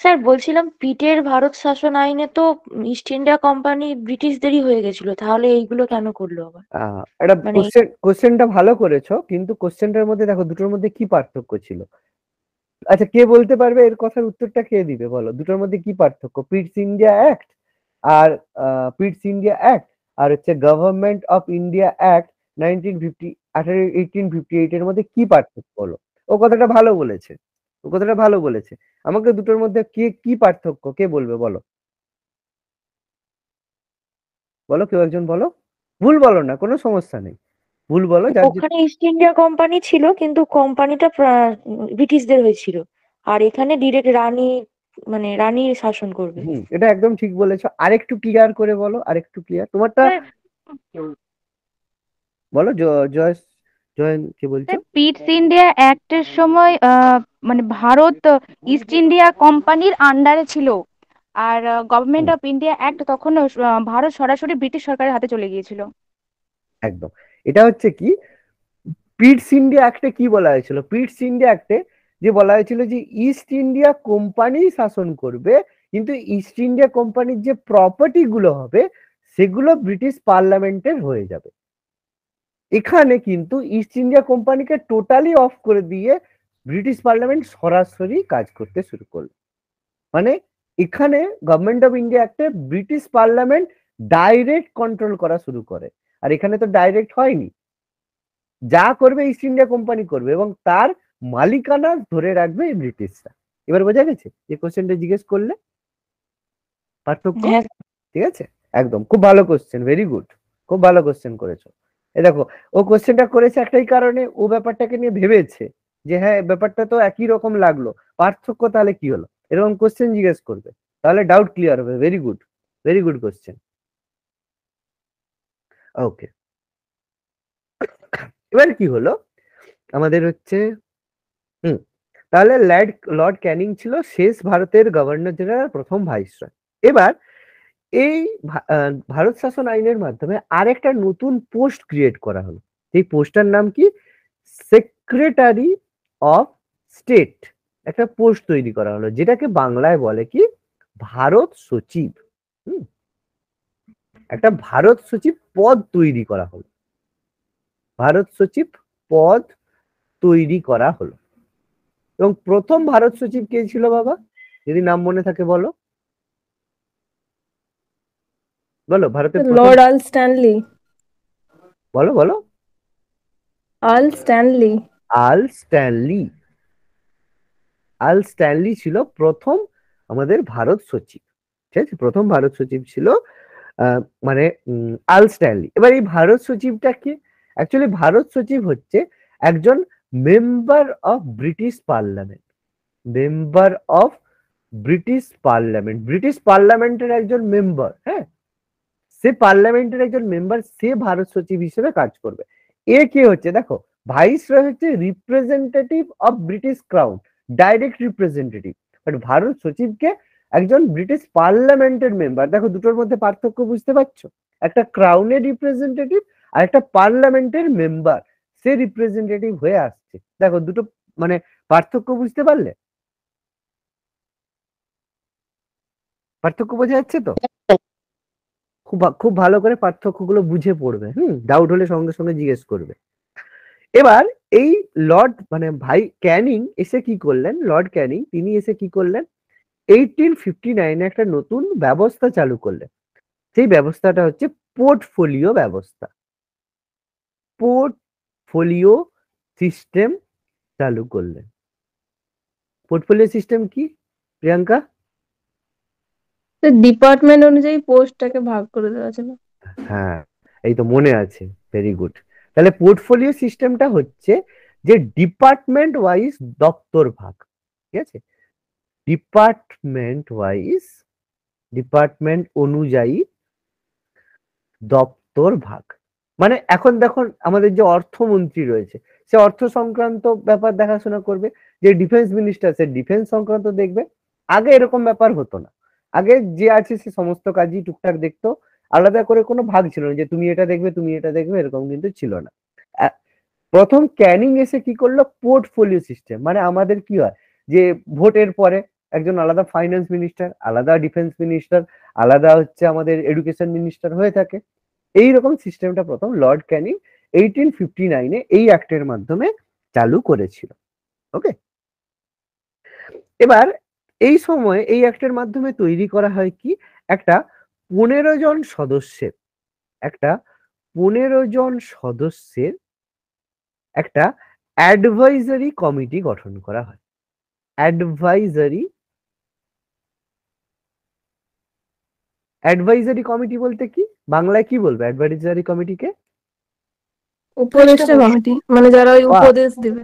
স্যার বলছিলাম পিটের ভারত শাসন আইনে তো ইস্ট ইন্ডিয়া কোম্পানি ব্রিটিশদেরই হয়ে গেছিল তাহলে এইগুলো কেন করল আবার? মানে- কোশ্চেন কোশ্চেনটা ভালো করেছ কিন্তু কোশ্চেনটার মধ্যে দেখো দুটোর মধ্যে কি পার্থক্য ছিল? আচ্ছা কে বলতে পারবে? এর কথার উত্তরটা কে দিবে বলো? দুটোর মধ্যে কি পার্থক্য? পিটস ইন্ডিয়া অ্যাক্ট আর পিটস ইন্ডিয়া অ্যাক্ট আর হচ্ছে government of India act nineteen fifty আঠারো এইটিন ফিফটি এইট এর মধ্যে কি পার্থক্য বলো? ও কথাটা ভালো বলেছে। কথাটা ভালো বলেছে। আমাকে দুটোর মধ্যে কে কি পার্থক্য? কে বলবে বলো? বলো কেউ একজন বলো? ভুল বলো না কোনো সমস্যা নেই। ভুল বলো ওখানে ইস্ট ইন্ডিয়া কোম্পানি ছিল কিন্তু কোম্পানিটা ব্রিটিশদের হয়েছিল। আর এখানে ডিরেক্ট রানী মানে রানী শাসন করবে। এটা একদম ঠিক বলেছ। আরেকটু ক্লিয়ার করে বলো আরেকটু ক্লিয়ার তোমারটা বলো জ- জয় জয়ন কি বলছো? পিটস ইন্ডিয়া অ্যাক্টের সময় মানে ভারত ইস্ট ইন্ডিয়া কোম্পানির আন্ডারে ছিল। আর গভর্নমেন্ট অফ ইন্ডিয়া অ্যাক্ট তখন ভারত সরাসরি ব্রিটিশ সরকারের হাতে চলে গিয়েছিল। একদম। এটা হচ্ছে কি? পিটস ইন্ডিয়া অ্যাক্টে কি বলা হয়েছিল? পিটস ইন্ডিয়া অ্যাক্টে যে বলা হয়েছিল যে ইস্ট ইন্ডিয়া কোম্পানি শাসন করবে কিন্তু ইস্ট ইন্ডিয়া কোম্পানির যে প্রপার্টি গুলো হবে সেগুলো ব্রিটিশ পার্লামেন্টের হয়ে যাবে। এখানে কিন্তু ইস্ট ইন্ডিয়া কোম্পানিকে টোটালি অফ করে দিয়ে ব্রিটিশ পার্লামেন্ট সরাসরি কাজ করতে শুরু করল। মানে এখানে গভর্নমেন্ট অফ ইন্ডিয়া একটা ব্রিটিশ পার্লামেন্ট ডাইরেক্ট কন্ট্রোল করা শুরু করে। আর এখানে তো ডাইরেক্ট হয়নি। যা করবে ইস্ট ইন্ডিয়া কোম্পানি করবে এবং তার মালিকানা ধরে রাখবে এই ব্রিটিশরা এবার বোঝা গেছে? যে কোশ্চেনটা জিজ্ঞেস করলে? পার্থক্য? হ্যাঁ। ঠিক আছে? একদম। খুব ভালো কোশ্চেন ভেরি গুড খুব ভালো কোশ্চেন করেছ। দেখো, ও কোশ্চেনটা করেছে একটাই কারণে, ও ব্যাপারটাকে নিয়ে ভেবেছে যে হ্যাঁ ব্যাপারটা তো একই রকম লাগল। পার্থক্য তাহলে কি হলো? এরকম কোশ্চেন জিজ্ঞেস করবে। তাহলে ডাউট ক্লিয়ার হবে। Very good very good question okay এবার কি হলো? আমাদের হচ্ছে, হুম, তাহলে ল্যাড, লর্ড ক্যানিং ছিল শেষ ভারতের গভর্নর জেনারেল প্রথম ভাইসরয় এবার এই ভারত শাসন আইনের মাধ্যমে আরেকটা নতুন পোস্ট ক্রিয়েট করা হলো। এই পোস্টটার নাম কি? Secretary of state. একটা পোস্ট তৈরি করা হলো, যেটাকে বাংলায় বলে কি? ভারত সচিব। একটা ভারত সচিব পদ তৈরি করা হলো। ভারত সচিব পদ তৈরি করা হলো। এবং প্রথম ভারত সচিব কে ছিল বাবা? যদি নাম মনে থাকে বলো। বলো ভারতের লর্ড আল স্ট্যানলি। বলো বলো। Earl Stanley. Earl Stanley. Earl Stanley ছিল প্রথম আমাদের ভারত সচিব। ঠিক আছে? প্রথম ভারত সচিব ছিল মানে আল স্ট্যানলি। এবার এই ভারত সচিবটা কি? অ্যাকচুয়ালি ভারত সচিব হচ্ছে একজন member of British parliament member of British parliament British পার্লামেন্টের একজন মেম্বার হ্যাঁ? সে পার্লামেন্টের একজন মেম্বার, সে ভারত সচিব হিসেবে কাজ করবে। এ কে হচ্ছে? দেখো ভাইস রয় হচ্ছে representative of British crown direct representative but Bharat সচিবকে একজন ব্রিটিশ পার্লামেন্টের মেম্বার দেখো দুটোর মধ্যে পার্থক্য বুঝতে পারছ? একটা ক্রাউনের রিপ্রেজেন্টেটিভ আর একটা পার্লামেন্টের মেম্বার সে রিপ্রেজেন্টেটিভ হয়ে আসছে। দেখো দুটো মানে পার্থক্য বুঝতে পারলে? পার্থক্য বোঝা যাচ্ছে তো? খুব খুব ভালো করে পার্থক্যগুলো বুঝে পড়বে, হুম? ডাউট হলে সঙ্গে সঙ্গে জিজ্ঞেস করবে। এবার এই লর্ড মানে ভাই ক্যানিং এসে কি করলেন? লর্ড ক্যানিং তিনি এসে কি করলেন? এইটিন ফিফটি নাইনে একটা নতুন ব্যবস্থা চালু করলেন। সেই ব্যবস্থাটা হচ্ছে পোর্টফোলিও ব্যবস্থা। পোর্টফোলিও সিস্টেম চালু করলেন। পোর্টফোলিও সিস্টেম কি, প্রিয়াঙ্কা? ডিপার্টমেন্ট অনুযায়ী পোস্টটাকে ভাগ করে দেওয়া ছিল হ্যাঁ এই তো মনে আছে ভেরি গুড তাহলে পোর্টফোলিও সিস্টেমটা হচ্ছে যে ডিপার্টমেন্ট ওয়াইজ দপ্তর ভাগ, ঠিক আছে? ডিপার্টমেন্ট ওয়াইজ ডিপার্টমেন্ট অনুযায়ী দপ্তর ভাগ। মানে এখন দেখো, আমাদের যে অর্থমন্ত্রী রয়েছে, সে অর্থ সংক্রান্ত ব্যাপার দেখাশোনা করবে, যে ডিফেন্স মিনিস্টার সে ডিফেন্স সংক্রান্ত দেখবে। আগে এরকম ব্যাপার হতো না। আগে যে আছে সে সমস্ত কাজই টুকটাক দেখতো। আলাদা করে কোনো ভাগ ছিল না যে তুমি এটা দেখবে, তুমি এটা দেখবে, এরকম কিন্তু ছিল না। প্রথম ক্যানিং এসে কি করল? পোর্টফোলিও সিস্টেম মানে আমাদের কি হয়? যে ভোটের পরে একজন আলাদা ফাইন্যান্স মিনিস্টার আলাদা ডিফেন্স মিনিস্টার আলাদা হচ্ছে আমাদের এডুকেশন মিনিস্টার হয়ে থাকে। এই রকম সিস্টেমটা প্রথম লর্ড ক্যানিং এইটিন ফিফটি নাইনে এই অ্যাক্টের মাধ্যমে চালু করেছিল। ওকে এবার এই সময় এই অ্যাক্টের মাধ্যমে তৈরি করা হয় কি? একটা পনেরো জন সদস্যের একটা পনেরো জন সদস্যের একটা অ্যাডভাইজারি কমিটি গঠন করা হয়। অ্যাডভাইজারি অ্যাডভাইজারি কমিটি বলতে কি? বাংলায় কি বলবে অ্যাডভাইজারি কমিটিকে উপদেষ্টা কমিটি মানে যারা উপদেশ দেবে।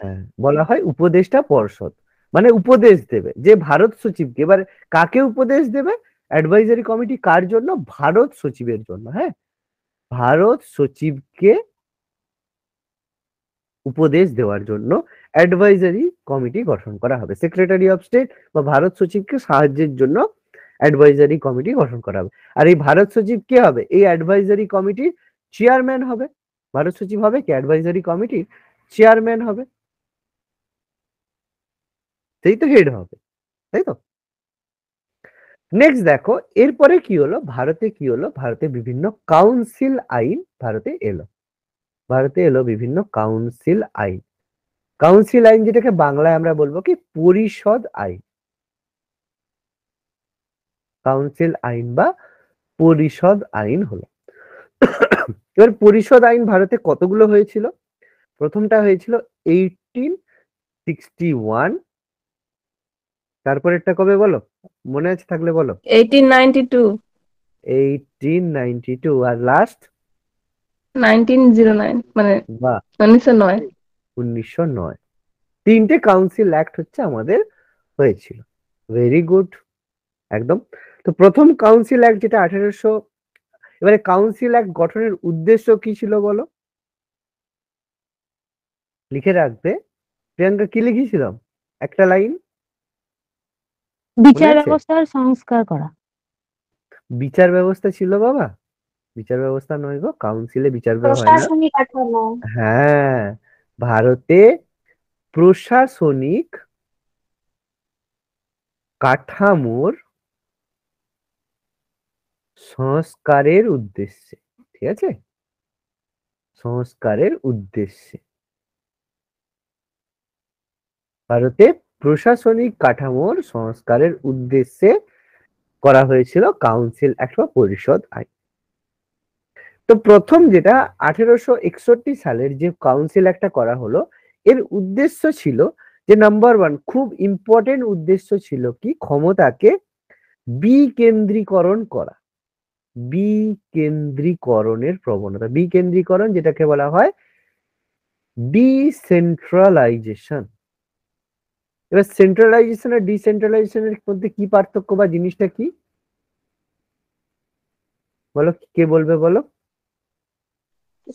হ্যাঁ বলা হয় উপদেষ্টা পর্ষদ। মানে উপদেশ দেবে। যে ভারত সচিবকে, এবার কাকে উপদেশ দেবে? অ্যাডভাইজারি কমিটি কার জন্য? ভারত সচিবের জন্য হ্যাঁ? ভারত সচিবকে উপদেশ দেওয়ার জন্য অ্যাডভাইজারি কমিটি গঠন করা হবে। সেক্রেটারি অফ স্টেট বা ভারত সচিবকে সাহায্যের জন্য অ্যাডভাইজারি কমিটি গঠন করা হবে। আর এই ভারত সচিব কে হবে? এই অ্যাডভাইজারি কমিটির চেয়ারম্যান হবে। ভারত সচিব হবে কি? অ্যাডভাইজারি কমিটির চেয়ারম্যান হবে। সেই তো হেড হবে, তাই তো? নেক্সট দেখো, এরপরে কি হলো? ভারতে কি হলো? ভারতে বিভিন্ন কাউন্সিল আইন ভারতে এলো। ভারতে এলো বিভিন্ন কাউন্সিল আইন। কাউন্সিল আইন যেটাকে বাংলায় আমরা বলব কি? পরিষদ আইন। কাউন্সিল আইন বা পরিষদ আইন হলো। এবার পরিষদ আইন ভারতে কতগুলো হয়েছিল? প্রথমটা হয়েছিল এইটিন সিক্সটি ওয়ান তারপরেরটা কবে বলো? মনে আছে থাকলে বলো। Eighteen ninety two eighteen ninety two আর লাস্ট নাইনটিন জিরো নাইন মানে বা উনিশশো নয়। উনিশশো নয়। তিনটে কাউন্সিল অ্যাক্ট হচ্ছে আমাদের হয়েছিল। ভেরি গুড একদম। তো প্রথম কাউন্সিল অ্যাক্ট যেটা আঠেরোশো এবারে কাউন্সিল অ্যাক্ট গঠনের উদ্দেশ্য কি ছিল বলো? লিখে রাখবে। প্রিয়াঙ্কা কি লিখেছিলাম? একটা লাইন? বিচার ব্যবস্থার সংস্কার করা। বিচার ব্যবস্থা ছিল বাবা। বিচার ব্যবস্থা নয় গো কাউন্সিলে বিচার ব্যবস্থা হয় হ্যাঁ ভারতে প্রশাসনিক কাঠামোর সংস্কারের উদ্দেশ্যে ঠিক আছে? সংস্কারের উদ্দেশ্যে। ভারতে প্রশাসনিক কাঠামোর সংস্কারের উদ্দেশ্যে করা হয়েছিল কাউন্সিল অ্যাক্ট পরিষদ আইন। তো প্রথম যেটা আঠেরোশো একষট্টি সালের যে কাউন্সিল একটা করা হলো, এর উদ্দেশ্য ছিল যে নাম্বার ওয়ান খুব ইম্পর্টেন্ট উদ্দেশ্য ছিল কি? ক্ষমতাকে বিকেন্দ্রীকরণ করা। বিকেন্দ্রীকরণের প্রবণতা। বিকেন্দ্রীকরণ যেটাকে বলা হয় ডিসেন্ট্রালাইজেশন এবার সেন্ট্রালাইজেশন আর ডিসেন্ট্রালাইজেশনের মধ্যে কি পার্থক্য বা জিনিসটা কি? বলো কে বলবে বলো?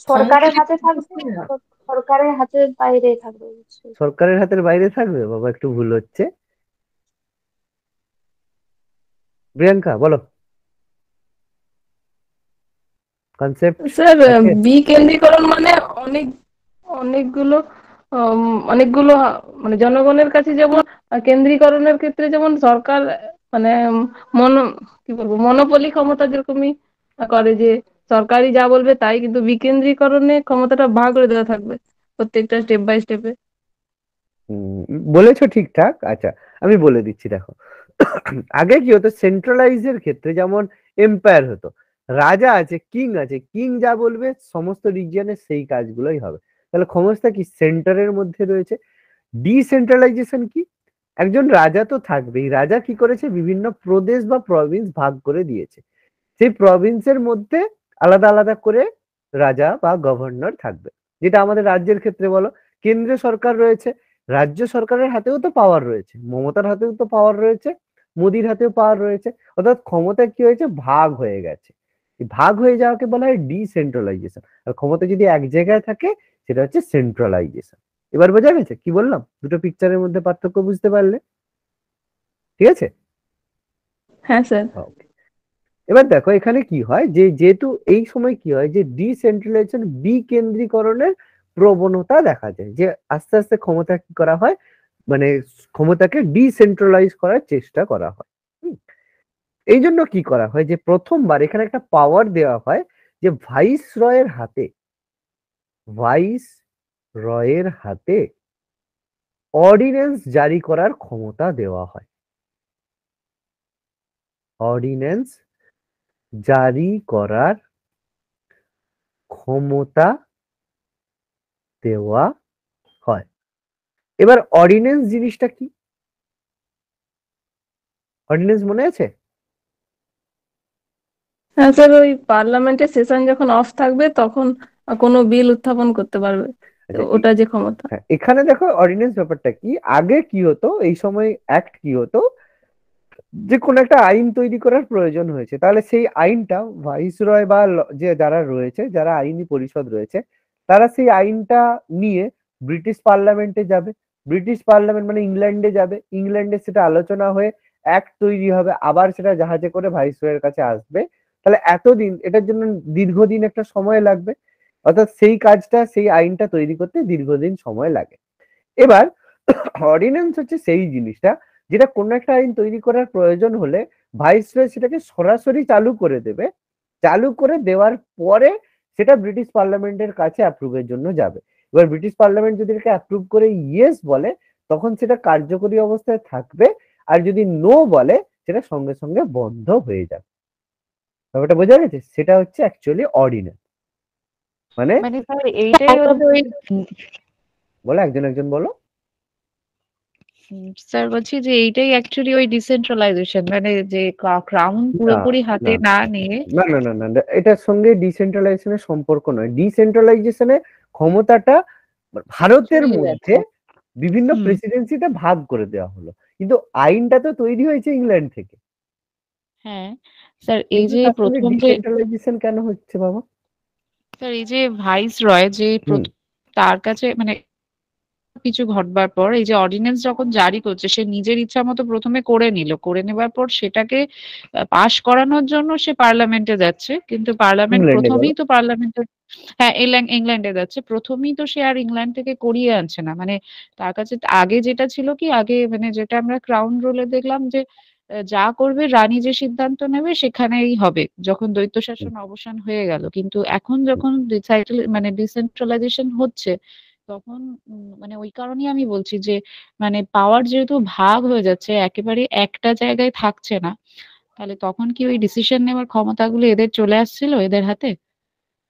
সরকারের হাতে থাকবে? সরকারের হাতের বাইরে থাকবে সরকারের হাতের বাইরে থাকবে? বাবা একটু ভুল হচ্ছে। প্রিয়াঙ্কা বলো। কনসেপ্ট স্যার বিকেন্দ্রীকরণ মানে অনেক অনেকগুলো অনেকগুলো মানে জনগণের কাছে যেমন কেন্দ্রীকরণের ক্ষেত্রে যেমন সরকার মানে মনো, কি বলব, মনোপলি ক্ষমতা যেরকমই করে যে সরকারি যা বলবে তাই কিন্তু বিকেন্দ্রীকরণে ক্ষমতাটা ভাগ করে দেওয়া থাকবে প্রত্যেকটা স্টেপ বাই স্টেপে বলেছ ঠিকঠাক আচ্ছা আমি বলে দিচ্ছি দেখো। আগে কি হতো সেন্ট্রালাইজের ক্ষেত্রে যেমন এম্পায়ার হতো, রাজা আছে কিং আছে কিং যা বলবে, সমস্ত রিজিয়নে সেই কাজগুলোই হবে। তাহলে ক্ষমতা কি সেন্টারের মধ্যে রয়েছে? ডিসেন্ট্রালাইজেশন কি? একজন রাজা তো থাকবেই। রাজা কি করেছে? বিভিন্ন প্রদেশ বা প্রভিন্স ভাগ করে দিয়েছে। সেই প্রভিন্সের মধ্যে আলাদা আলাদা করে রাজা বা গভর্নর থাকবে। যেটা আমাদের রাজ্যের ক্ষেত্রে বলো। কেন্দ্রীয় সরকার রয়েছে। রাজ্য সরকারের হাতেও তো পাওয়ার রয়েছে। মমতার হাতেও তো পাওয়ার রয়েছে। মোদির হাতেও পাওয়ার রয়েছে। অর্থাৎ ক্ষমতা কি হয়েছে? ভাগ হয়ে গেছে। ভাগ হয়ে যাওয়াকে বলা হয় ডিসেন্ট্রালাইজেশন আর ক্ষমতা যদি এক জায়গায় থাকে সেটা হচ্ছে সেন্ট্রালাইজেশন এবার বোঝা গেছে কি বললাম? দুটো পিকচারের মধ্যে পার্থক্য বুঝতে পারলে। ঠিক আছে? হ্যাঁ স্যার। এবার দেখো এখানে কি হয়? যে যেহেতু এই সময় কি হয়? যে ডিসেন্ট্রালাইজেশন বিকেন্দ্রীকরণের প্রবণতা দেখা যায়। যে আস্তে আস্তে ক্ষমতা কি করা হয়? মানে ক্ষমতাকে ডিসেন্ট্রালাইজ করার চেষ্টা করা হয়। এই জন্য কি করা হয় যে প্রথমবার এখানে একটা পাওয়ার দেওয়া হয় যে ভাইস রয়ের হাতে ভাইস রয়ের হাতে অর্ডিন্যান্স জারি করার ক্ষমতা দেওয়া হয়। অর্ডিন্যান্স জারি করার ক্ষমতা দেওয়া হয়। এবার অর্ডিন্যান্স জিনিসটা কি? অর্ডিন্যান্স মনে আছে? হ্যাঁ স্যার ওই পার্লামেন্টের সেশন যখন অফ থাকবে তখন কোনো বিল উত্থাপন করতে পারবে। ওটা যে ক্ষমতা। হ্যাঁ, এখানে দেখো অর্ডিন্যান্স ব্যাপারটা কি? আগে কি হতো? এই সময় অ্যাক্ট কি হতো? যে কোনো একটা আইন তৈরি করার প্রয়োজন হয়েছে। তাহলে সেই আইনটা ভাইসরয় বা যে যারা রয়েছে যারা আইনি পরিষদ রয়েছে তারা সেই আইনটা নিয়ে ব্রিটিশ পার্লামেন্টে যাবে। ব্রিটিশ পার্লামেন্ট মানে ইংল্যান্ডে যাবে। ইংল্যান্ডে সেটা আলোচনা হয়ে অ্যাক্ট তৈরি হবে। আবার সেটা জাহাজে করে ভাইসরয়ের কাছে আসবে। তাহলে এতদিন, এটার জন্য দীর্ঘদিন একটা সময় লাগবে। অর্থাৎ সেই কাজটা, সেই আইনটা তৈরি করতে দীর্ঘদিন সময় লাগে। এবার অর্ডিন্যান্স হচ্ছে সেই জিনিসটা, যেটা কোনো একটা আইন তৈরি করার প্রয়োজন হলে ভাইসরয় সেটাকে সরাসরি চালু করে দেবে। চালু করে দেওয়ার পরে সেটা ব্রিটিশ পার্লামেন্টের কাছে অ্যাপ্রুভের জন্য যাবে। এবার ব্রিটিশ পার্লামেন্ট যদি এটাকে অ্যাপ্রুভ করে ইয়েস বলে, তখন সেটা কার্যকরী অবস্থায় থাকবে। আর যদি নো বলে, সেটা সঙ্গে সঙ্গে বন্ধ হয়ে যাবে। ব্যাপারটা বোঝা গেছে? সেটা হচ্ছে অ্যাকচুয়ালি অর্ডিন্যান্স মানে মানে স্যার এইটাই হচ্ছে ওই বলো একজন একজন বলো। স্যার বলছি যে এইটাই অ্যাকচুয়ালি ওই ডিসেন্ট্রালাইজেশন মানে যে ক্রাউন পুরোপুরি হাতে না। নিয়ে না না না না না, এটার সঙ্গে ডিসেন্ট্রালাইজেশনের সম্পর্ক নয়। ডিসেন্ট্রালাইজেশনে ক্ষমতাটা ভারতের মধ্যে বিভিন্ন। প্রেসিডেন্সিতে ভাগ করে দেওয়া হলো। কিন্তু আইনটা তো তৈরি হয়েছে ইংল্যান্ড থেকে। হ্যাঁ। স্যার এই যে প্রথম যে ডিসেন্ট্রালাইজেশন কেন হচ্ছে বাবা? স্যার এই যে ভাইস রয় যে তার কাছে মানে কিছু ঘটবার পর এই যে অর্ডিন্যান্স যখন জারি করছে সে নিজের ইচ্ছা মতো প্রথমে করে নিল। করে নেবার পর সেটাকে পাশ করানোর জন্য সে পার্লামেন্টে যাচ্ছে। কিন্তু পার্লামেন্ট প্রথমেই তো পার্লামেন্টে হ্যাঁ ইংল্যান্ড ইংল্যান্ডে যাচ্ছে। প্রথমেই তো সে আর ইংল্যান্ড থেকে করিয়ে আনছে না। মানে তার কাছে আগে যেটা ছিল কি আগে মানে যেটা আমরা ক্রাউন রুলে দেখলাম যে যা করবে রানী যে সিদ্ধান্ত নেবে সেখানেই হবে যখন দ্বৈত শাসন অবসান হয়ে গেল। কিন্তু এখন যখন মানে ডিসেন্ট্রালাইজেশন হচ্ছে তখন মানে ওই কারণেই আমি বলছি যে মানে পাওয়ার যেহেতু ভাগ হয়ে যাচ্ছে একেবারে একটা জায়গায় থাকছে না তাহলে তখন কি ওই ডিসিশন নেওয়ার ক্ষমতাগুলো এদের চলে আসছিল এদের হাতে?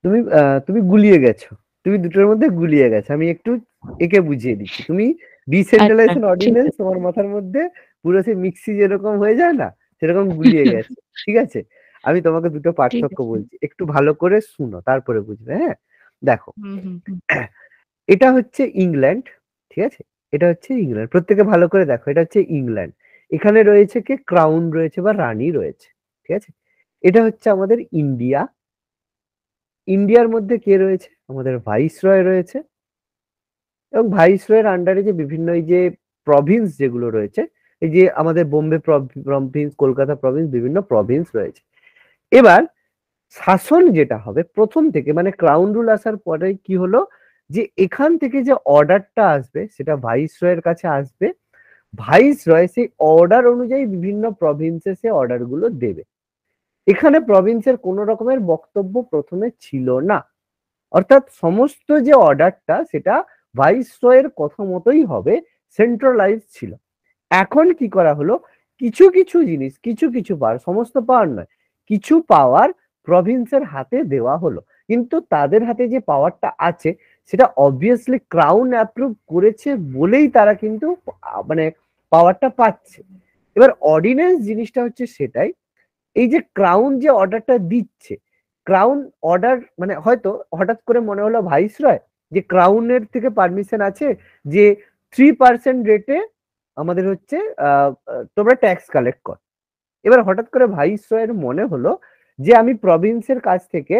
তুমি তুমি গুলিয়ে গেছো। তুমি দুটোর মধ্যে গুলিয়ে গেছো। আমি একটু একে বুঝিয়ে দিচ্ছি। তুমি ডিসেন্ট্রালাইজেশন আচ্ছা, অর্ডিন্যান্স তোমার মাথার মধ্যে পুরো সেই মিক্সি যেরকম হয়ে যায় না সেরকম গুলিয়ে গেছে ঠিক আছে? আমি তোমাকে দুটো পার্থক্য বলছি একটু ভালো করে শুনো তারপরে বুঝবে হ্যাঁ? দেখো। এটা হচ্ছে ইংল্যান্ড ঠিক আছে? এটা হচ্ছে ইংল্যান্ড প্রত্যেকে ভালো করে দেখো এটা হচ্ছে ইংল্যান্ড। এখানে রয়েছে কি? ক্রাউন রয়েছে বা রানী রয়েছে ঠিক আছে? এটা হচ্ছে আমাদের ইন্ডিয়া। ইন্ডিয়ার মধ্যে কে রয়েছে? আমাদের ভাইস রয় রয়েছে। এবং ভাইস রয়ের আন্ডারে যে বিভিন্ন এই যে প্রভিন্স যেগুলো রয়েছে এই যে আমাদের বোম্বে প্রভিন্স কলকাতা প্রভিন্স বিভিন্ন প্রভিন্স রয়েছে। এবার শাসন যেটা হবে, প্রথম থেকে মানে ক্রাউন রুল আসার পরে কি হলো? যে এখান থেকে যে অর্ডারটা আসবে, সেটা ভাইস রয়ের কাছে আসবে। ভাইস রয় সেই অর্ডার অনুযায়ী বিভিন্ন প্রভিন্সে সে অর্ডারগুলো দেবে। এখানে প্রভিন্সের কোন রকমের বক্তব্য প্রথমে ছিল না। অর্থাৎ সমস্ত যে অর্ডারটা সেটা ভাইস রয়ের কথা মতোই হবে সেন্ট্রালাইজ ছিল। এখন কি করা হলো? কিছু কিছু জিনিস, কিছু কিছু পাওয়ার, সমস্ত পাওয়ার নয়, কিছু পাওয়ার প্রভিন্সের হাতে দেওয়া হলো। কিন্তু তাদের হাতে যে পাওয়ারটা আছে, সেটা অবভিয়াসলি ক্রাউন অ্যাপ্রুভ করেছে বলেই তারা কিন্তু মানে পাওয়ারটা পাচ্ছে। এবার অর্ডিন্যান্স জিনিসটা হচ্ছে সেটাই, এই যে ক্রাউন যে অর্ডারটা দিচ্ছে ক্রাউন অর্ডার মানে হয়তো হঠাৎ করে মনে হলো ভাইস রয় যে ক্রাউনের থেকে পারমিশন আছে যে থ্রি পার্সেন্ট রেটে আমাদের হচ্ছে তোমরা ট্যাক্স কালেক্ট কর। এবার হঠাৎ করে ভাইস রয়ের মনে হলো যে আমি প্রভিন্সের কাছ থেকে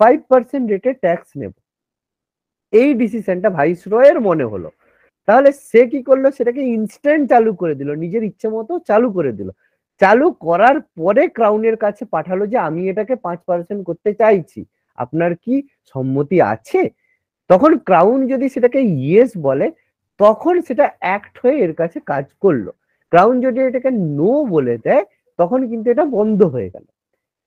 ফাইভ পার্সেন্ট রেটে ট্যাক্স নেব। এই ডিসিশনটা ভাইস রয়ের মনে হলো। তাহলে সে কি করল? সেটাকে ইনস্ট্যান্ট চালু করে দিল, নিজের ইচ্ছে মতো চালু করে দিল। চালু করার পরে ক্রাউনের কাছে পাঠালো যে আমি এটাকে পাঁচ পার্সেন্ট করতে চাইছি। আপনার কি সম্মতি আছে? তখন ক্রাউন যদি সেটাকে ইয়েস বলে তখন সেটা অ্যাক্ট হয়ে এর কাছে কাজ করল। ক্রাউন যদি এটাকে নো বলে দেয়, তখন কিন্তু এটা বন্ধ হয়ে গেল।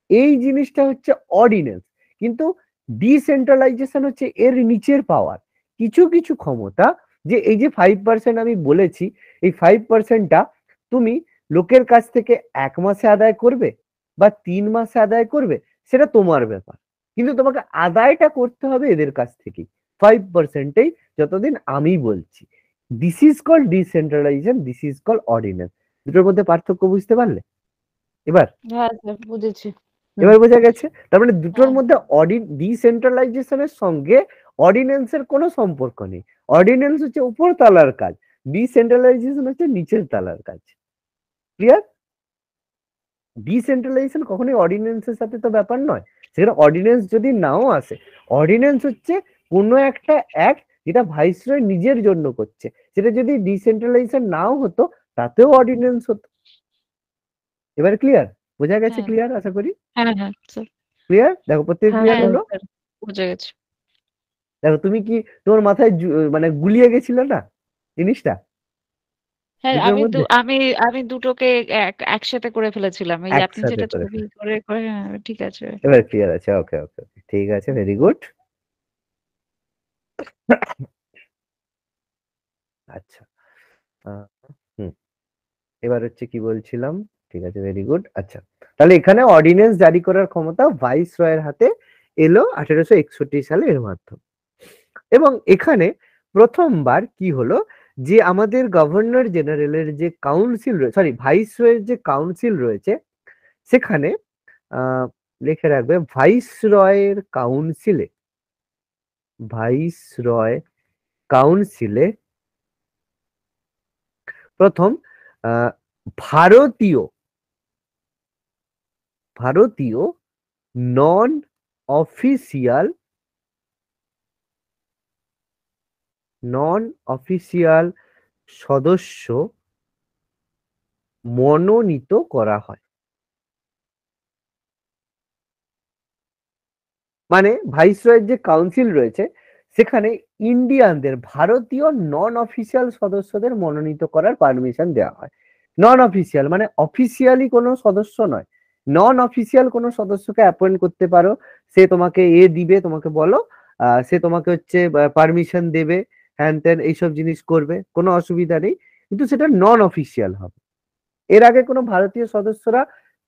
এই জিনিসটা হচ্ছে অর্ডিনেন্স কিন্তু ডিসেন্ট্রালাইজেশন হচ্ছে এর নিচের পাওয়ার কিছু কিছু ক্ষমতা যে এই যে ফাইভ পার্সেন্ট আমি বলেছি, এই ফাইভ পার্সেন্টটা তুমি লোকের কাছ থেকে এক মাসে আদায় করবে বা তিন মাসে আদায় করবে, সেটা তোমার ব্যাপার। কিন্তু তোমাকে আদায়টা করতে হবে এদের কাছ থেকেই। ফাইভ পার্সেন্টেই যতদিন আমি বলছি। This is call decentralization this is call ordinance দুটোর মধ্যে পার্থক্য বুঝতে পারলে? এবার? হ্যাঁ বুঝেছি। এবার বোঝা গেছে? তার মানে দুটোর হ্যাঁ। মধ্যে অডি ডিসেন্ট্রালাইজেশনের সঙ্গে অর্ডিন্যান্সের কোনো সম্পর্ক নেই। অর্ডিন্যান্স হচ্ছে উপর তালার কাজ ডিসেন্ট্রালাইজেশন হচ্ছে নিচের তালার কাজ। ক্লিয়ার ডিসেন্ট্রালাইজেশন কখনোই অর্ডিন্যান্সের সাথে তো ব্যাপার নয়। সেখানে অর্ডিন্যান্স যদি নাও আসে অর্ডিন্যান্স হচ্ছে কোনো একটা অ্যাক্ট যেটা ভাইসরয় নিজের জন্য করছে। সেটা যদি ডিসেন্ট্রালাইজেশন নাও হতো তাতেও অর্ডিন্যান্স হতো। এবার ক্লিয়ার বোঝা গেছে। ক্লিয়ার আশা করি? হ্যাঁ হ্যাঁ ক্লিয়ার দেখো প্রত্যেক ক্লিয়ার হ্যাঁ হলো? বুঝে গেছে। দেখো তুমি কি তোমার মাথায় মানে গুলিয়ে গেছিল না জিনিসটা? হ্যাঁ আমি আমি আমি দুটোকে এক একসাথে করে ফেলেছিলাম। এই আপনি যেটা করে ঠিক আছে। এবার ক্লিয়ার আছে ওকে ওকে ঠিক আছে ভেরি গুড আচ্ছা। হুম। এবার হচ্ছে কি বলছিলাম? ঠিক আছে ভেরি গুড আচ্ছা। তাহলে এখানে অর্ডিন্যান্স জারি করার ক্ষমতা ভাইস রয়ের হাতে এলো আঠেরোশো সালে এর মাধ্যমে। এবং এখানে প্রথমবার কি হলো? যে আমাদের গভর্নর জেনারেলের যে কাউন্সিল রয়েছে সরি ভাইস রয়ের যে কাউন্সিল রয়েছে সেখানে আহ, লিখে রাখবে ভাইস রয়ের কাউন্সিলে ভাইস রয় কাউন্সিলে প্রথম ভারতীয় ভারতীয় নন অফিসিয়াল নন অফিসিয়াল সদস্য মনোনীত করা হয়। মানে ভাইসরয়ের যে কাউন্সিল রয়েছে, সেখানে ইন্ডিয়ানদের, ভারতীয় নন অফিসিয়াল সদস্যদের মনোনীত করার পারমিশন দেওয়া হয়। নন অফিসিয়াল মানে অফিসিয়ালি কোনো সদস্য নয়। নন অফিসিয়াল কোনো সদস্যকে অ্যাপয়েন্ট করতে পারো। সে তোমাকে এ দিবে, তোমাকে বলো সে তোমাকে হচ্ছে পারমিশন দেবে হ্যান ত্যান এইসব জিনিস করবে, কোনো অসুবিধা নেই। কিন্তু সেটা নন অফিসিয়াল হবে। এর আগে কোনো ভারতীয় সদস্যরা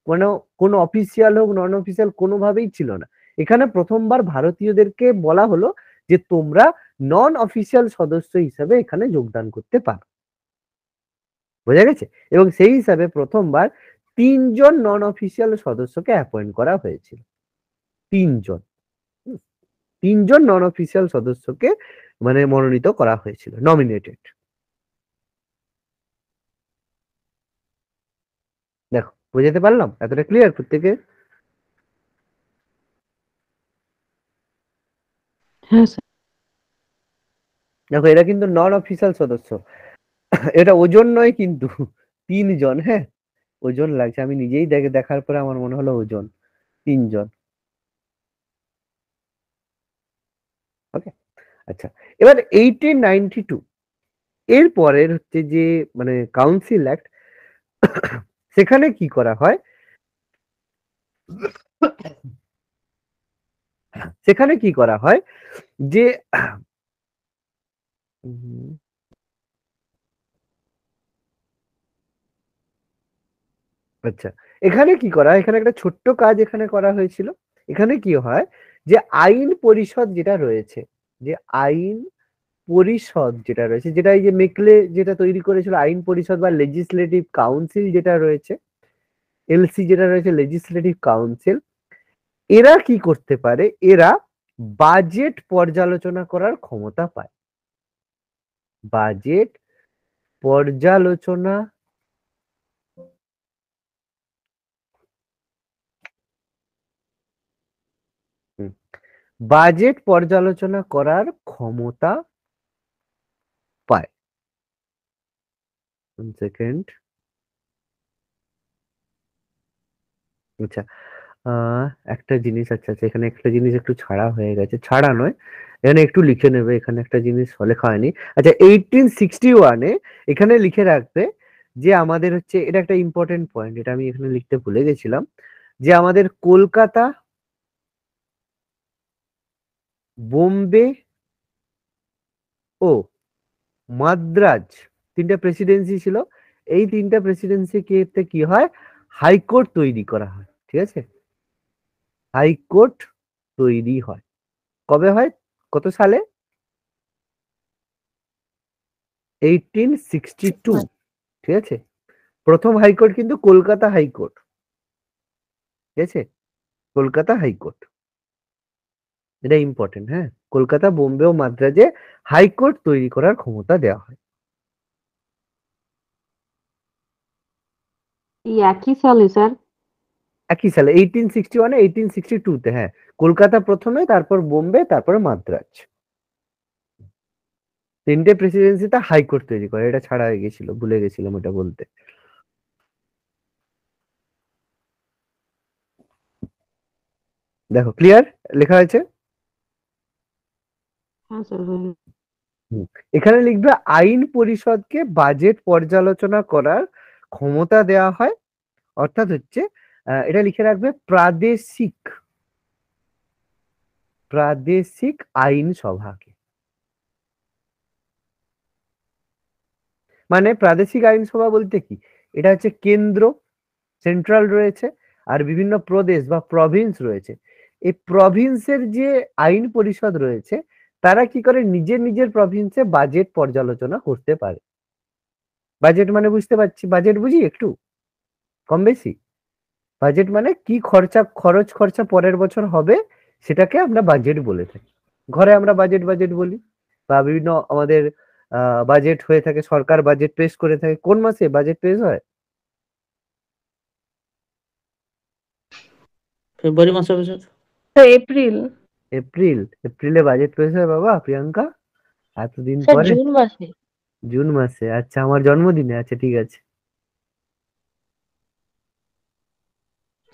কোনো কোনো অফিসিয়াল হোক নন অফিসিয়াল কোনোভাবেই ছিল না। এখানে প্রথমবার ভারতীয়দেরকে বলা হলো যে তোমরা নন অফিসিয়াল সদস্য হিসাবে এখানে যোগদান করতে পারো। বোঝা গেছে? এবং সেই হিসাবে প্রথমবার তিনজন নন অফিসিয়াল সদস্যকে অ্যাপয়েন্ট করা হয়েছিল। তিনজন। তিনজন নন অফিসিয়াল সদস্যকে মানে মনোনীত করা হয়েছিল নমিনেটেড দেখো, বুঝাতে পারলাম? এতটা ক্লিয়ার প্রত্যেকে হ্যাঁ দেখো, এরা কিন্তু নন অফিসিয়াল সদস্য। এটা ওজন নয় কিন্তু তিনজন হ্যাঁ? ওজন লাগছে। আমি নিজেই দেখে, দেখার পরে আমার মনে হলো ওজন। তিনজন। ওকে আচ্ছা। এবার এইটিন নাইনটি টু এর পরের হচ্ছে যে মানে কাউন্সিল অ্যাক্ট সেখানে কি করা হয়? সেখানে কি করা হয়? যে আচ্ছা এখানে কি করা হয়? এখানে একটা ছোট্ট কাজ এখানে করা হয়েছিল। এখানে কি হয়? যে আইন পরিষদ যেটা রয়েছে, যে আইন পরিষদ যেটা রয়েছে, যেটা এই যে মেকলে যেটা তৈরি করেছিল, আইন পরিষদ বা লেজিসলেটিভ কাউন্সিল যেটা রয়েছে এলসি যেটা রয়েছে লেজিসলেটিভ কাউন্সিল এরা কি করতে পারে? এরা বাজেট পর্যালোচনা করার ক্ষমতা পায়। বাজেট পর্যালোচনা বাজেট পর্যালোচনা করার ক্ষমতা পায়। সেকেন্ড আচ্ছা একটা জিনিস আচ্ছা আচ্ছা এখানে একটা জিনিস একটু ছাড়া হয়ে গেছে। ছাড়া নয়, এখানে একটু লিখে নেবে, এখানে একটা জিনিস লেখা হয়নি। আচ্ছা এইটিন সিক্সটি ওয়ানে এখানে লিখে রাখবে যে আমাদের হচ্ছে, এটা একটা ইম্পর্টেন্ট পয়েন্ট এটা আমি এখানে লিখতে ভুলে গেছিলাম, যে আমাদের কলকাতা, বোম্বে ও মাদ্রাজ তিনটা প্রেসিডেন্সি ছিল। এই তিনটা প্রেসিডেন্সি কে কি হয়? হাইকোর্ট তৈরি করা হয়, ঠিক আছে? হাইকোর্ট তৈরি হয়। কবে হয়? কত সালে? এইটিন সিক্সটি টু ঠিক আছে? প্রথম হাইকোর্ট কিন্তু কলকাতা হাইকোর্ট ঠিক আছে? কলকাতা হাইকোর্ট। এটা ইম্পর্টেন্ট হ্যাঁ? কলকাতা বোম্বে ও মাদ্রাজে হাইকোর্ট তৈরি করার ক্ষমতা দেওয়া হয়। একই সালে স্যার। একই সালে এইটিন সিক্সটি ওয়ানে এইটিন সিক্সটি টুতে হ্যাঁ। কলকাতা প্রথমে তারপর বোম্বে তারপরে মাদ্রাজ। তিনটে প্রেসিডেন্সিতে হাইকোর্ট তৈরি করে এটা ছাড়া হয়ে গেছিল ভুলে গেছিলাম ওটা বলতে। দেখো ক্লিয়ার লেখা হয়েছে? হ্যাঁ এখানে লিখবে আইন পরিষদকে বাজেট পর্যালোচনা করার ক্ষমতা দেওয়া হয় অর্থাৎ হচ্ছে এটা লিখে রাখবে প্রাদেশিক। প্রাদেশিক আইন সভাকে। মানে প্রাদেশিক আইনসভা বলতে কি? এটা হচ্ছে কেন্দ্র, সেন্ট্রাল রয়েছে, আর বিভিন্ন প্রদেশ বা প্রভিন্স রয়েছে। এই প্রভিন্সের যে আইন পরিষদ রয়েছে, তারা কি করে? নিজের নিজের প্রভিন্সে বাজেট পর্যালোচনা করতে পারে। বাজেট মানে বুঝতে পারছি বাজেট বুঝি একটু? কম বেশি? বাজেট মানে কি খরচা খরচ খরচা পরের বছর হবে সেটাকে আমরা বাজেট বলে থাকি। ঘরে আমরা বাজেট বাজেট বলি বা বিভিন্ন আমাদের বাজেট হয়ে থাকে সরকার বাজেট পেশ করে থাকে। কোন মাসে বাজেট পেশ হয়? ফেব্রুয়ারি মাসে এপ্রিল। এপ্রিল? এপ্রিলে বাজেট পেশ হয় বাবা প্রিয়াঙ্কা? এতদিন পরে? জুন মাসে। জুন মাসে। আচ্ছা আমার জন্মদিনে আচ্ছা ঠিক আছে।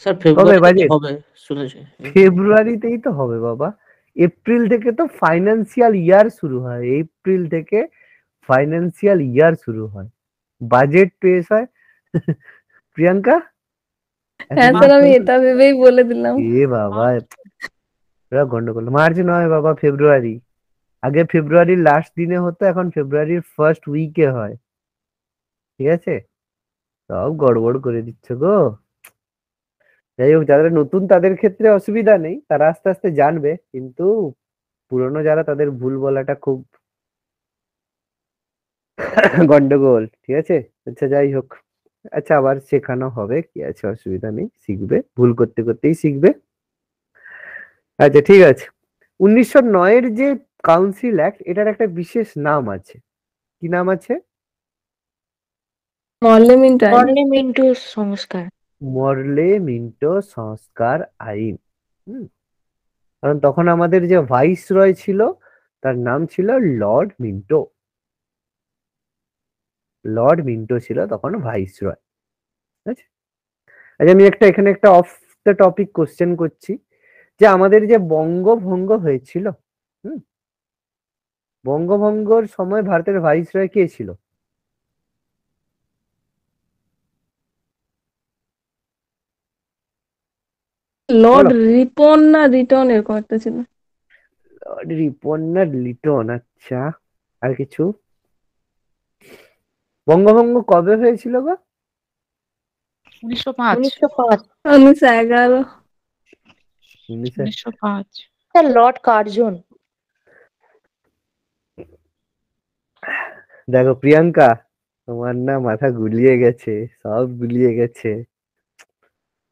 স্যার ফেব্রুয়ারি হবে শুনেছি। ফেব্রুয়ারিতেই তো হবে বাবা। এপ্রিল থেকে তো ফাইন্যান্সিয়াল ইয়ার শুরু হয়। এপ্রিল থেকে ফাইন্যান্সিয়াল ইয়ার শুরু হয়। বাজেট পেশ হয়। প্রিয়াঙ্কা? হ্যাঁ স্যার আমি এটা ভেবেই বলে দিলাম। এ বাবা এরা গন্ডগোল। মার্চ নয় বাবা ফেব্রুয়ারি আগে ফেব্রুয়ারির লাস্ট দিনে হতো এখন ফেব্রুয়ারির ফার্স্ট উইকে হয়। ঠিক আছে? সব গড়বড় করে দিচ্ছ গো। যাই হোক যারা নতুন তাদের ক্ষেত্রে অসুবিধা নেই তারা আস্তে আস্তে জানবে কিন্তু পুরনো যারা তাদের ভুল বলাটা খুব গন্ডগোল ঠিক আছে? আচ্ছা যাই হোক আচ্ছা আবার শেখানো হবে কি আছে অসুবিধা নেই শিখবে ভুল করতে করতেই শিখবে। আচ্ছা ঠিক আছে। উনিশশো নয়ের যে কাউন্সিল অ্যাক্ট এটার একটা বিশেষ নাম আছে। কি নাম আছে? পার্লামেন্ট আইন সংস্কার। মরলে মিন্টো সংস্কার আইন। হুম? কারণ তখন আমাদের যে ভাইস রয় ছিল, তার নাম ছিল লর্ড মিন্টো। লর্ড মিন্টো ছিল তখন ভাইস রয় আছে আচ্ছা আমি একটা, এখানে একটা অফ দ্য টপিক কোশ্চেন করছি। যে আমাদের যে বঙ্গভঙ্গ হয়েছিল, হুম? বঙ্গভঙ্গর সময় ভারতের ভাইস রয় কে ছিল? লর্ড রিপন না রিটন এরকম একটা ছিল। লর্ড রিপন না লিটন আচ্ছা আর কিছু? বঙ্গভঙ্গ কবে হয়েছিল গো? উনিশশো পাঁচ। উনিশশো পাঁচ। উনিশশো এগারো। উনিশশো পাঁচ। স্যার লর্ড কার্জন দেখো প্রিয়াঙ্কা তোমার না মাথা গুলিয়ে গেছে সব গুলিয়ে গেছে।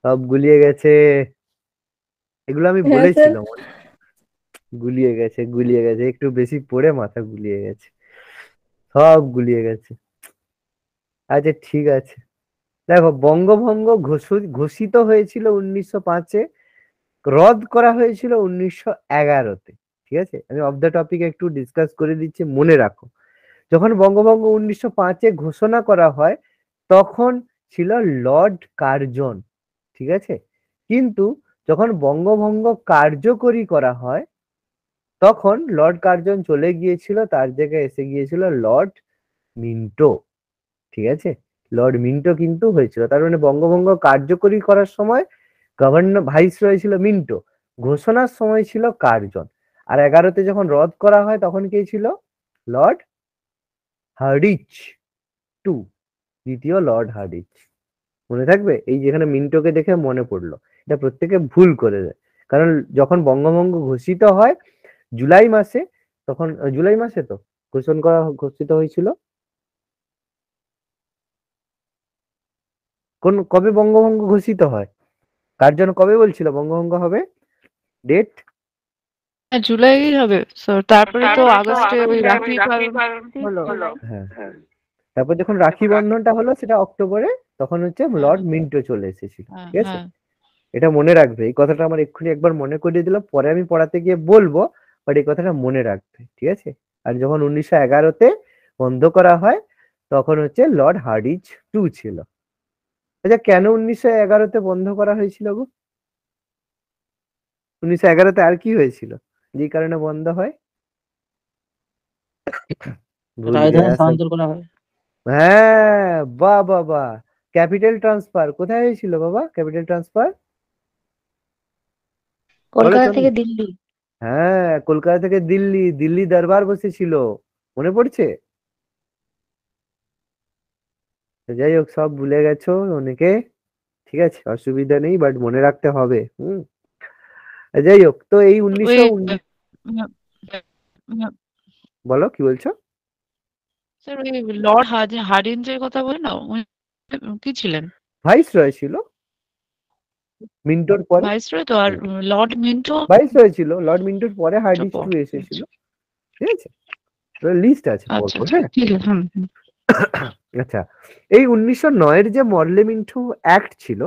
সব গুলিয়ে গেছে। এগুলো আমি হ্যাঁ, বলেছিলাম গুলিয়ে গেছে গুলিয়ে গেছে একটু বেশি পড়ে মাথা গুলিয়ে গেছে সব গুলিয়ে গেছে। আচ্ছা ঠিক আছে। দেখো বঙ্গভঙ্গ ঘোষিত হয়েছিল উনিশশো পাঁচে রদ করা হয়েছিল উনিশশো এগারোতে ঠিক আছে? আমি অফ দ্য টপিক একটু ডিসকাস করে দিচ্ছি মনে রাখো। যখন বঙ্গভঙ্গ উনিশশো পাঁচে ঘোষণা করা হয় তখন ছিল লর্ড কার্জন ঠিক আছে? কিন্তু যখন বঙ্গভঙ্গ কার্যকরী করা হয়, তখন লর্ড কার্জন চলে গিয়েছিল, তার জায়গায় এসে গিয়েছিল লর্ড মিন্টো, ঠিক আছে? লর্ড মিন্টো কিন্তু হয়েছিল। তার মানে বঙ্গভঙ্গ কার্যকরী করার সময় গভর্নর ভাইস রয়েছিল মিন্টো, ঘোষণার সময় ছিল কার্জন। আর এগারোতে যখন রদ করা হয়, তখন কে ছিল? লর্ড হার্ডিচ টু, দ্বিতীয় লর্ড হার্ডিচ। মনে থাকবে? এই যেখানে মিন্টোকে দেখে মনে পড়ল। এটা প্রত্যেকে ভুল করে দেয়। কারণ যখন বঙ্গভঙ্গ ঘোষিত হয় জুলাই মাসে তখন জুলাই মাসে তো ঘোষণা করা ঘোষিত হয়েছিল? কোন কবে বঙ্গভঙ্গ ঘোষিত হয়? কার জন্য কবে বলছিল বঙ্গভঙ্গ হবে? ডেট হ্যাঁ জুলাই হবে। So, তারপরে তো আগস্টে ওই রাখি হলো। হ্যাঁ। তারপর যখন রাখি বন্ধনটা হলো সেটা অক্টোবরে তখন হচ্ছে লর্ড মিন্টো চলে এসেছিল। হ্যাঁ, ঠিক আছে? হ্যাঁ। এটা মনে রাখবে। এই কথাটা আমার এক্ষুনি একবার মনে করিয়ে দিলাম পরে আমি পড়াতে গিয়ে বলব বাট এই কথাটা মনে রাখবে ঠিক আছে? আর যখন উনিশশো এগারোতে বন্ধ করা হয় তখন হচ্ছে লর্ড হার্ডিচ টু ছিল। আচ্ছা কেন উনিশশো এগারোতে বন্ধ করা হয়েছিল গো? উনিশশো এগারোতে আর কি হয়েছিল? যে কারণে বন্ধ হয়? হয়। হ্যাঁ বাহ বাহ। ক্যাপিটাল ট্রান্সফার কোথায় হয়েছিল বাবা? Capital transfer? কলকাতা থেকে দিল্লি। হ্যাঁ কলকাতা থেকে দিল্লি দিল্লি দরবার বসেছিল। মনে পড়ছে? যাই হোক সব ভুলে গেছো অনেকে। ঠিক আছে অসুবিধা নেই বাট মনে রাখতে হবে হুম। যাই হোক তো এই উনিশশো উনিশ বলো কি বলছো? স্যার ওই লর্ড হার্ডিঞ্জের কথা বলে না কি ছিলেন? ভাইস রয় ছিল। মিন্টোর পরে? ভাইসরয় তো আর লর্ড মিন্টো? ছিল লর্ড মিন্টোর পরে হার্ডিচ পরে, টু এসেছিল। ঠিক আছে? লিস্ট আছে আচ্ছা আচ্ছা হ্যাঁ। আচ্ছা এই উনিশশো নয়ের যে মরলেমিন্টো অ্যাক্ট ছিল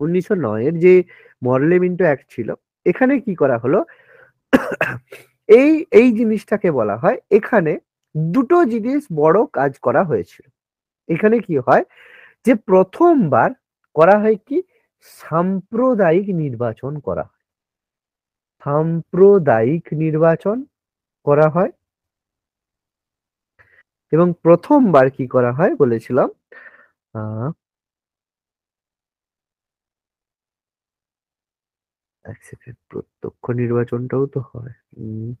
উনিশশো নয়ের যে মরলেমিন্টো অ্যাক্ট ছিল এখানে কি করা হলো? এই এই জিনিসটাকে বলা হয় এখানে দুটো জিনিস বড় কাজ করা হয়েছিল। এখানে কি হয়? যে প্রথমবার করা হয় কি? সাম্প্রদায়িক নির্বাচন করা হয়। সাম্প্রদায়িক নির্বাচন করা হয়। এবং প্রথমবার কি করা হয় বলেছিলাম? প্রত্যক্ষ নির্বাচনটাও তো হয়।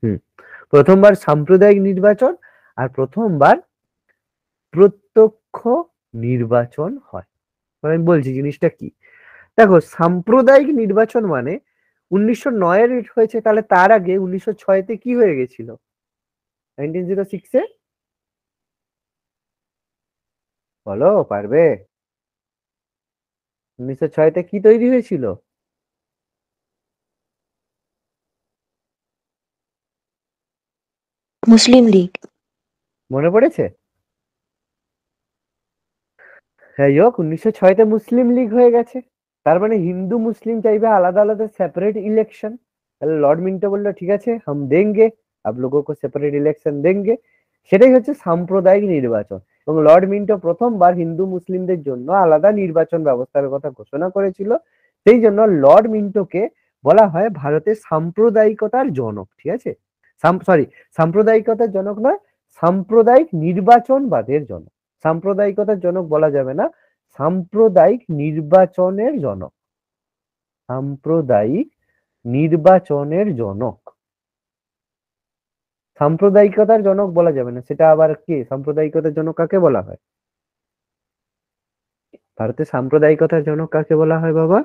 হুম। প্রথমবার সাম্প্রদায়িক নির্বাচন আর প্রথমবার প্রত্যক্ষ নির্বাচন হয়। আমি বলছি জিনিসটা কি? দেখো সাম্প্রদায়িক নির্বাচন মানে উনিশশো নয়ের হয়েছে তাহলে তার আগে উনিশশো ছয়তে কি হয়ে গেছিল? নাইনটিন জিরো সিক্সে বলো পারবে? উনিশশো ছয়তে কি তৈরি হয়েছিল? মুসলিম লীগ। মনে পড়েছে? যাই হোক উনিশশো ছয়তে মুসলিম লীগ হয়ে গেছে। তার মানে হিন্দু মুসলিম চাইবে আলাদা আলাদা সেপারেট ইলেকশন তাহলে লর্ড মিন্টো বলল, ঠিক আছে, হাম দেঙ্গে, আপ লোগো সেপারেট ইলেকশন দেঙ্গে। সেটাই হচ্ছে সাম্প্রদায়িক নির্বাচন। এবং লর্ড মিন্টো প্রথমবার হিন্দু মুসলিমদের জন্য আলাদা নির্বাচন ব্যবস্থার কথা ঘোষণা করেছিল। সেই জন্য লর্ড মিন্টোকে বলা হয় ভারতের সাম্প্রদায়িকতার জনক, ঠিক আছে? সরি সাম্প্রদায়িকতার জনক নয়, সাম্প্রদায়িক নির্বাচনবাদের জনক। সাম্প্রদায়িকতার জনক বলা যাবে না। সাম্প্রদায়িক নির্বাচনের জনক। সাম্প্রদায়িক নির্বাচনের জনক। সাম্প্রদায়িকতার জনক বলা যাবে না, সেটা আবার কে? সাম্প্রদায়িকতার জনক কাকে বলা হয়? ভারতে সাম্প্রদায়িকতার জনক কাকে বলা হয় বাবা?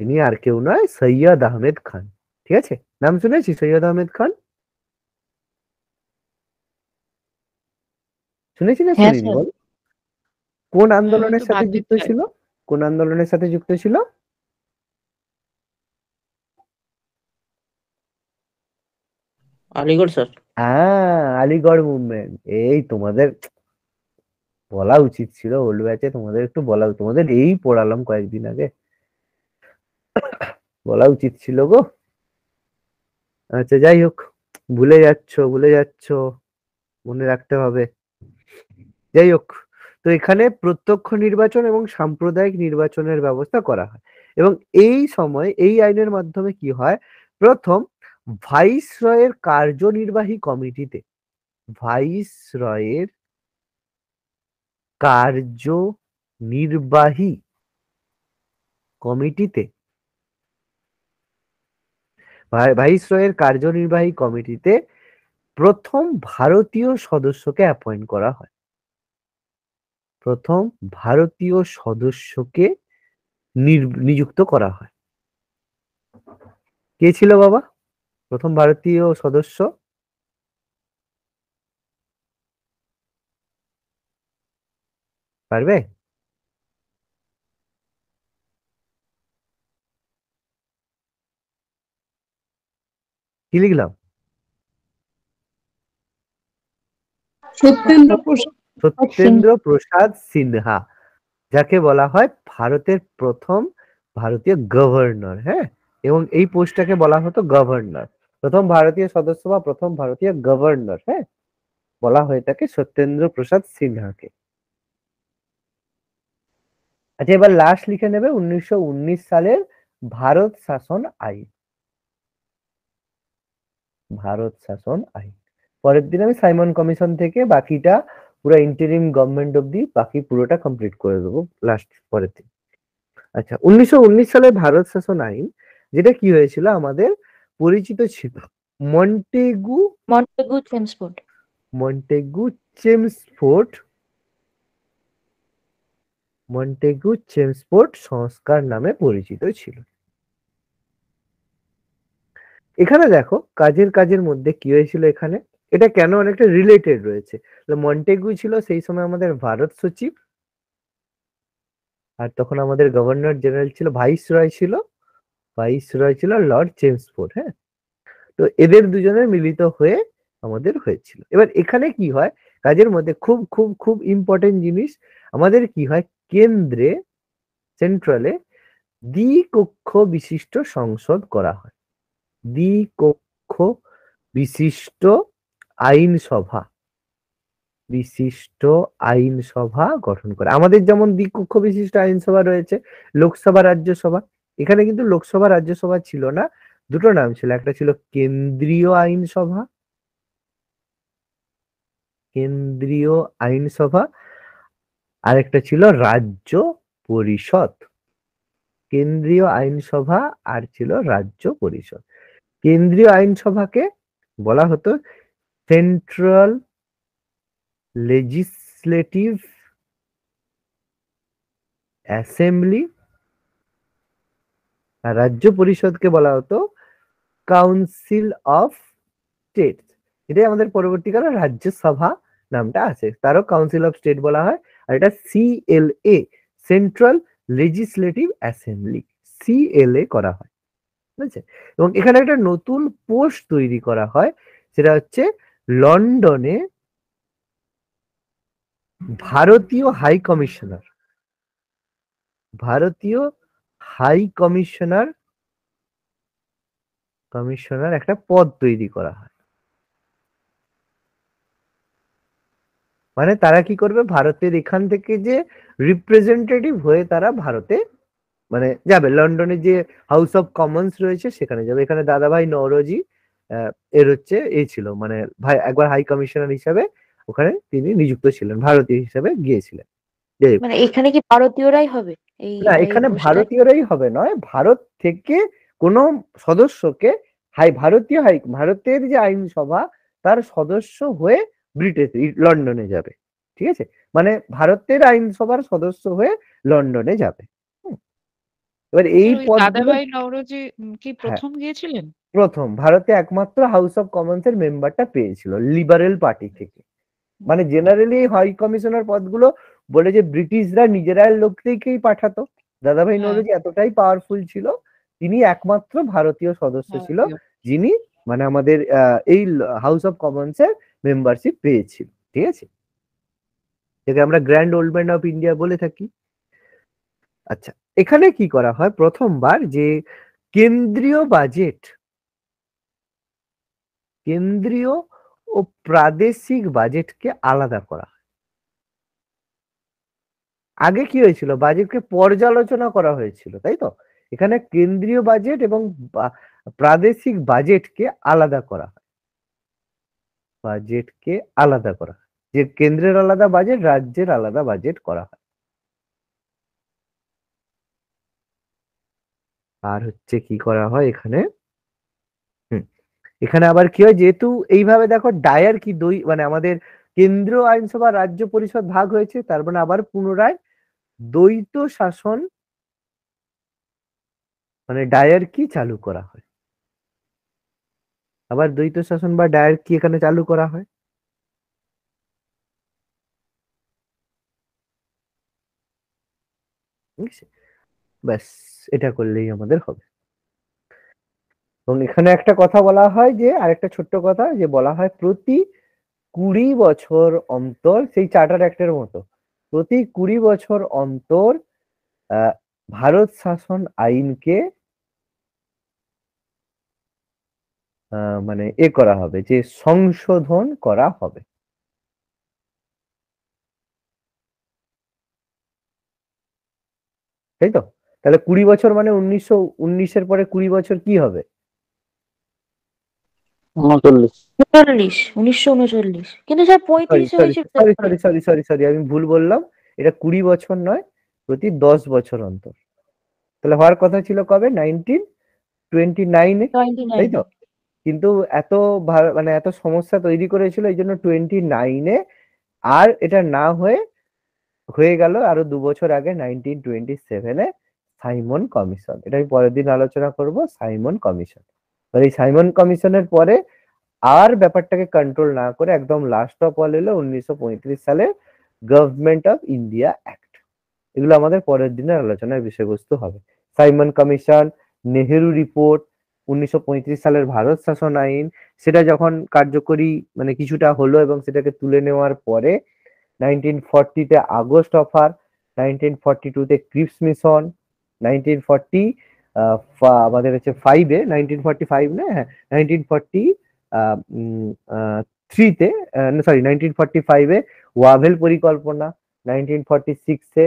তিনি আর কেউ নয়, সৈয়দ আহমেদ খান। ঠিক আছে? নাম শুনেছি? সৈয়দ আহমেদ খান? শুনেছি না হ্যাঁ, শুনিনি বল? কোন আন্দোলনের সাথে যুক্ত ছিল? কোন আন্দোলনের সাথে যুক্ত ছিল? আলিগড় স্যার। হ্যাঁ আলিগড় মুভমেন্ট এই তোমাদের বলা উচিত ছিল ওল্ড ব্যাচে তোমাদের একটু বলা তোমাদের এই পড়ালাম কয়েকদিন আগে। বলা উচিত ছিল গো। আচ্ছা যাই হোক ভুলে যাচ্ছ ভুলে যাচ্ছ মনে রাখতে হবে। যাই হোক তো এখানে প্রত্যক্ষ নির্বাচন এবং সাম্প্রদায়িক নির্বাচনের ব্যবস্থা করা হয়। এবং এই সময় এই আইনের মাধ্যমে কি হয়? প্রথম, ভাইস রয়ের কার্যনির্বাহী কমিটিতে, ভাইস রয়ের কার্যনির্বাহী কমিটিতে ভাইস রয়ের কার্যনির্বাহী কমিটিতে প্রথম ভারতীয় সদস্যকে অ্যাপয়েন্ট করা হয়। প্রথম ভারতীয় সদস্যকে নিযুক্ত করা হয়। কে ছিল বাবা? প্রথম ভারতীয় সদস্য? পারবে? কি লিখলাম? সত্যেন্দ্র প্রসাদ সত্যেন্দ্র প্রসাদ সিনহা যাকে বলা হয় ভারতের প্রথম ভারতীয় গভর্নর হ্যাঁ? এবং এই পোস্টটাকে বলা হতো গভর্নর। প্রথম ভারতীয় সদস্য বা প্রথম ভারতীয় গভর্নর হ্যাঁ? বলা হয়ে থাকে সত্যেন্দ্র প্রসাদ সিনহাকে। আচ্ছা এবার লাস্ট লিখে নেবে উনিশশো উনিশ সালের ভারত শাসন আইন। ভারত শাসন আইন। পরের দিন আমি সাইমন কমিশন থেকে বাকিটা পুরো ইন্টারিম গভর্নমেন্ট অব্দি বাকি পুরোটা কমপ্লিট করে দেবো লাস্ট পরের দিন। আচ্ছা উনিশশো সালে ভারত শাসন আইন যেটা কি হয়েছিল? আমাদের পরিচিত ছিল Montagu Montagu Chelmsford Montagu Chelmsford Montagu Chelmsford সংস্কার নামে পরিচিত ছিল। এখানে দেখো কাজের কাজের মধ্যে কি হয়েছিল এখানে? এটা কেন অনেকটা রিলেটেড রয়েছে? মন্টেগু ছিল সেই সময় আমাদের ভারত সচিব। আর তখন আমাদের গভর্নর জেনারেল ছিল ভাইস রয় ছিল ভাইস রয় ছিল লর্ড চেমসফোর্ড হ্যাঁ? তো এদের দুজনের মিলিত হয়ে আমাদের হয়েছিল। এবার এখানে কি হয়? কাজের মধ্যে খুব খুব খুব ইম্পর্টেন্ট জিনিস, আমাদের কি হয়? কেন্দ্রে সেন্ট্রালে দ্বিকক্ষ বিশিষ্ট সংসদ করা হয়। দ্বিকক্ষ বিশিষ্ট আইনসভা, বিশিষ্ট আইনসভা গঠন করে। আমাদের যেমন দ্বিকক্ষ বিশিষ্ট আইনসভা রয়েছে, লোকসভা, রাজ্যসভা। এখানে কিন্তু লোকসভা, রাজ্যসভা ছিল না, দুটো নাম ছিল। একটা ছিল কেন্দ্রীয় আইনসভা কেন্দ্রীয় আইনসভা। আরেকটা ছিল রাজ্য পরিষদ। কেন্দ্রীয় আইনসভা আর ছিল রাজ্য পরিষদ। কেন্দ্রীয় আইনসভাকে বলা হতো সেন্ট্রাল লেজিস লেজিসলেটিভ অ্যাসেম্বলি রাজ্য পরিষদকে বলা হতো কাউন্সিল অফ স্টেট এটাই আমাদের পরবর্তীকালে রাজ্যসভা নামটা আছে। তারও কাউন্সিল অফ স্টেট বলা হয়, আর এটা CLA central legislative assembly CLA করা হয়। ঠিক আছে এবং এখানে একটা নতুন পোস্ট তৈরি করা হয়, সেটা হচ্ছে লন্ডনে ভারতীয় হাই কমিশনার, ভারতীয় হাই কমিশনার কমিশনার একটা পদ তৈরি করা হয়। মানে তারা কি করবে? ভারতের এখান থেকে যে রিপ্রেজেন্টেটিভ হয়ে তারা ভারতে মানে যাবে। লন্ডনে যে হাউস অফ কমন্স রয়েছে, সেখানে যাবে। এখানে দাদাভাই নওরোজি এর হচ্ছে এই ছিল। মানে ভাই একবার হাই কমিশনার হিসাবে ওখানে তিনি নিযুক্ত ছিলেন ভারতীয় হিসাবে গিয়েছিলেন। মানে এখানে কি ভারতীয়রাই হবে? না এখানে ভারতীয়রাই হবে নয় ভারত থেকে কোনো সদস্যকে হাই ভারতীয় হাই ভারতের যে আইনসভা তার সদস্য হয়ে ব্রিটিশ লন্ডনে যাবে। ঠিক আছে? মানে ভারতের আইনসভার সদস্য হয়ে লন্ডনে যাবে। হুম। এবার এই দাদাভাই নওরোজি কি প্রথম গিয়েছিলেন? প্রথম ভারতে একমাত্র হাউস অফ কমন্স এর মেম্বারটা পেয়েছিল লিবারেল পার্টি থেকে। মানে জেনারেলি হাই কমিশনার পদগুলো বলে যে ব্রিটিশরা নিজেরাই লোককেই পাঠাতো। দাদাভাই। নৌরজি এতটাই পাওয়ারফুল ছিল তিনি একমাত্র ভারতীয় সদস্য ছিল যিনি মানে আমাদের এই হাউস অফ কমন্স এর মেম্বারশিপ পেয়েছিল ঠিক আছে? যেটা আমরা grand old man of India বলে থাকি। আচ্ছা এখানে কি করা হয়? প্রথমবার যে কেন্দ্রীয় বাজেট কেন্দ্রীয় ও প্রাদেশিক বাজেটকে আলাদা করা হয়। আগে কি হয়েছিল? বাজেটকে পর্যালোচনা করা হয়েছিল, তাই তো? এখানে কেন্দ্রীয় বাজেট এবং প্রাদেশিক বাজেটকে আলাদা করা হয়। বাজেটকে আলাদা করা হয়। যে কেন্দ্রের আলাদা বাজেট, রাজ্যের আলাদা বাজেট করা হয়। আর হচ্ছে কি করা হয় এখানে? এখানে আবার কি হয়? যেহেতু এইভাবে দেখো ডায়ার কি দুই মানে আমাদের কেন্দ্রীয় আইনসভা রাজ্য পরিষদ ভাগ হয়েছে, তার মানে আবার পুনরায় দ্বৈত শাসন মানে ডায়ার কি চালু করা হয়? আবার দ্বৈত শাসন বা ডায়ার কি এখানে চালু করা হয়? ব্যাস, এটা করলেই আমাদের হবে। এবং এখানে একটা কথা বলা হয় যে, আরেকটা ছোট্ট কথা যে বলা হয় প্রতি কুড়ি বছর অন্তর, সেই চার্টার অ্যাক্টের মতো, প্রতি কুড়ি বছর অন্তর ভারত শাসন আইনকে মানে এ করা হবে, যে সংশোধন করা হবে। তাই তো? তাহলে কুড়ি বছর মানে উনিশশো, উনিশের পরে কুড়ি বছর কি হবে? উনচল্লিশ। উনচল্লিশ উনিশশো উনচল্লিশ। কিন্তু স্যার পঁয়ত্রিশে হয়েছে sorry sorry sorry sorry sorry আমি ভুল বললাম। এটা কুড়ি বছর নয় প্রতি দশ বছর অন্তর। তাহলে হওয়ার কথা ছিল কবে? নাইনটিন টোয়েন্টি নাইনে। তাই তো? কিন্তু এত মানে এত সমস্যা তৈরি করেছিল এই জন্য টোয়েন্টি নাইনে। আর এটা না হয়ে হয়ে গেল আরও দু বছর আগে নাইনটিন টোয়েন্টি সেভেনে সাইমন কমিশন। এটা আমি পরের দিন আলোচনা করব সাইমন কমিশন। এবার এই সাইমন কমিশনের পরে আর ব্যাপারটাকে কন্ট্রোল না করে একদম লাস্ট অফ অল এলো উনিশশো পঁয়ত্রিশ সালে গভর্নমেন্ট অফ ইন্ডিয়া অ্যাক্ট এগুলো আমাদের পরের দিনের আলোচনার বিষয়বস্তু হবে। সাইমন কমিশন, নেহেরু রিপোর্ট উনিশশো পঁয়ত্রিশ সালের ভারত শাসন আইন, সেটা যখন কার্যকরী মানে কিছুটা হলো এবং সেটাকে তুলে নেওয়ার পরে নাইনটিন ফর্টিতে আগস্ট অফার নাইনটিন ফর্টি টুতে ক্রিপস মিশন নাইনটিন ফর্টি আমাদের হচ্ছে ফাইভে নাইনটিন ফর্টি ফাইভ না হ্যাঁ নাইনটিন ফর্টি থ্রিতে সরি নাইনটিন ফর্টি ফাইভে ওয়াভেল পরিকল্পনা নাইনটিন ফর্টি সিক্সে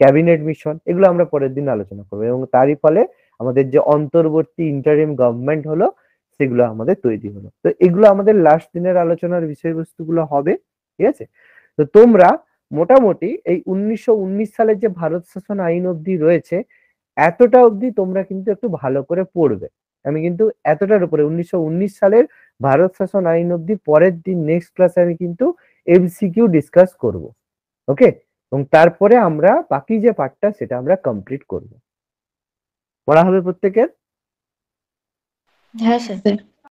ক্যাবিনেট মিশন এগুলো আমরা পরের দিন আলোচনা করব এবং তারই ফলে আমাদের যে অন্তর্বর্তী ইন্টারিম গভর্নমেন্ট হলো, সেগুলো আমাদের তৈরি হলো। তো এগুলো আমাদের লাস্ট দিনের আলোচনার বিষয়বস্তুগুলো হবে, ঠিক আছে? তো তোমরা মোটামুটি এই উনিশশো উনিশ সালের যে ভারত শাসন আইন অবধি রয়েছে এতটা অবধি তোমরা কিন্তু একটু ভালো করে পড়বে। আমি কিন্তু এতটার উপরে, উনিশশো উনিশ সালের ভারত শাসন আইন অবধি পরের দিন নেক্সট ক্লাসে আমি কিন্তু এমসিকিউ ডিসকাস করব। ওকে এবং তারপরে আমরা বাকি যে পার্টটা সেটা আমরা কমপ্লিট করব। পড়া হবে প্রত্যেকের? হ্যাঁ স্যার।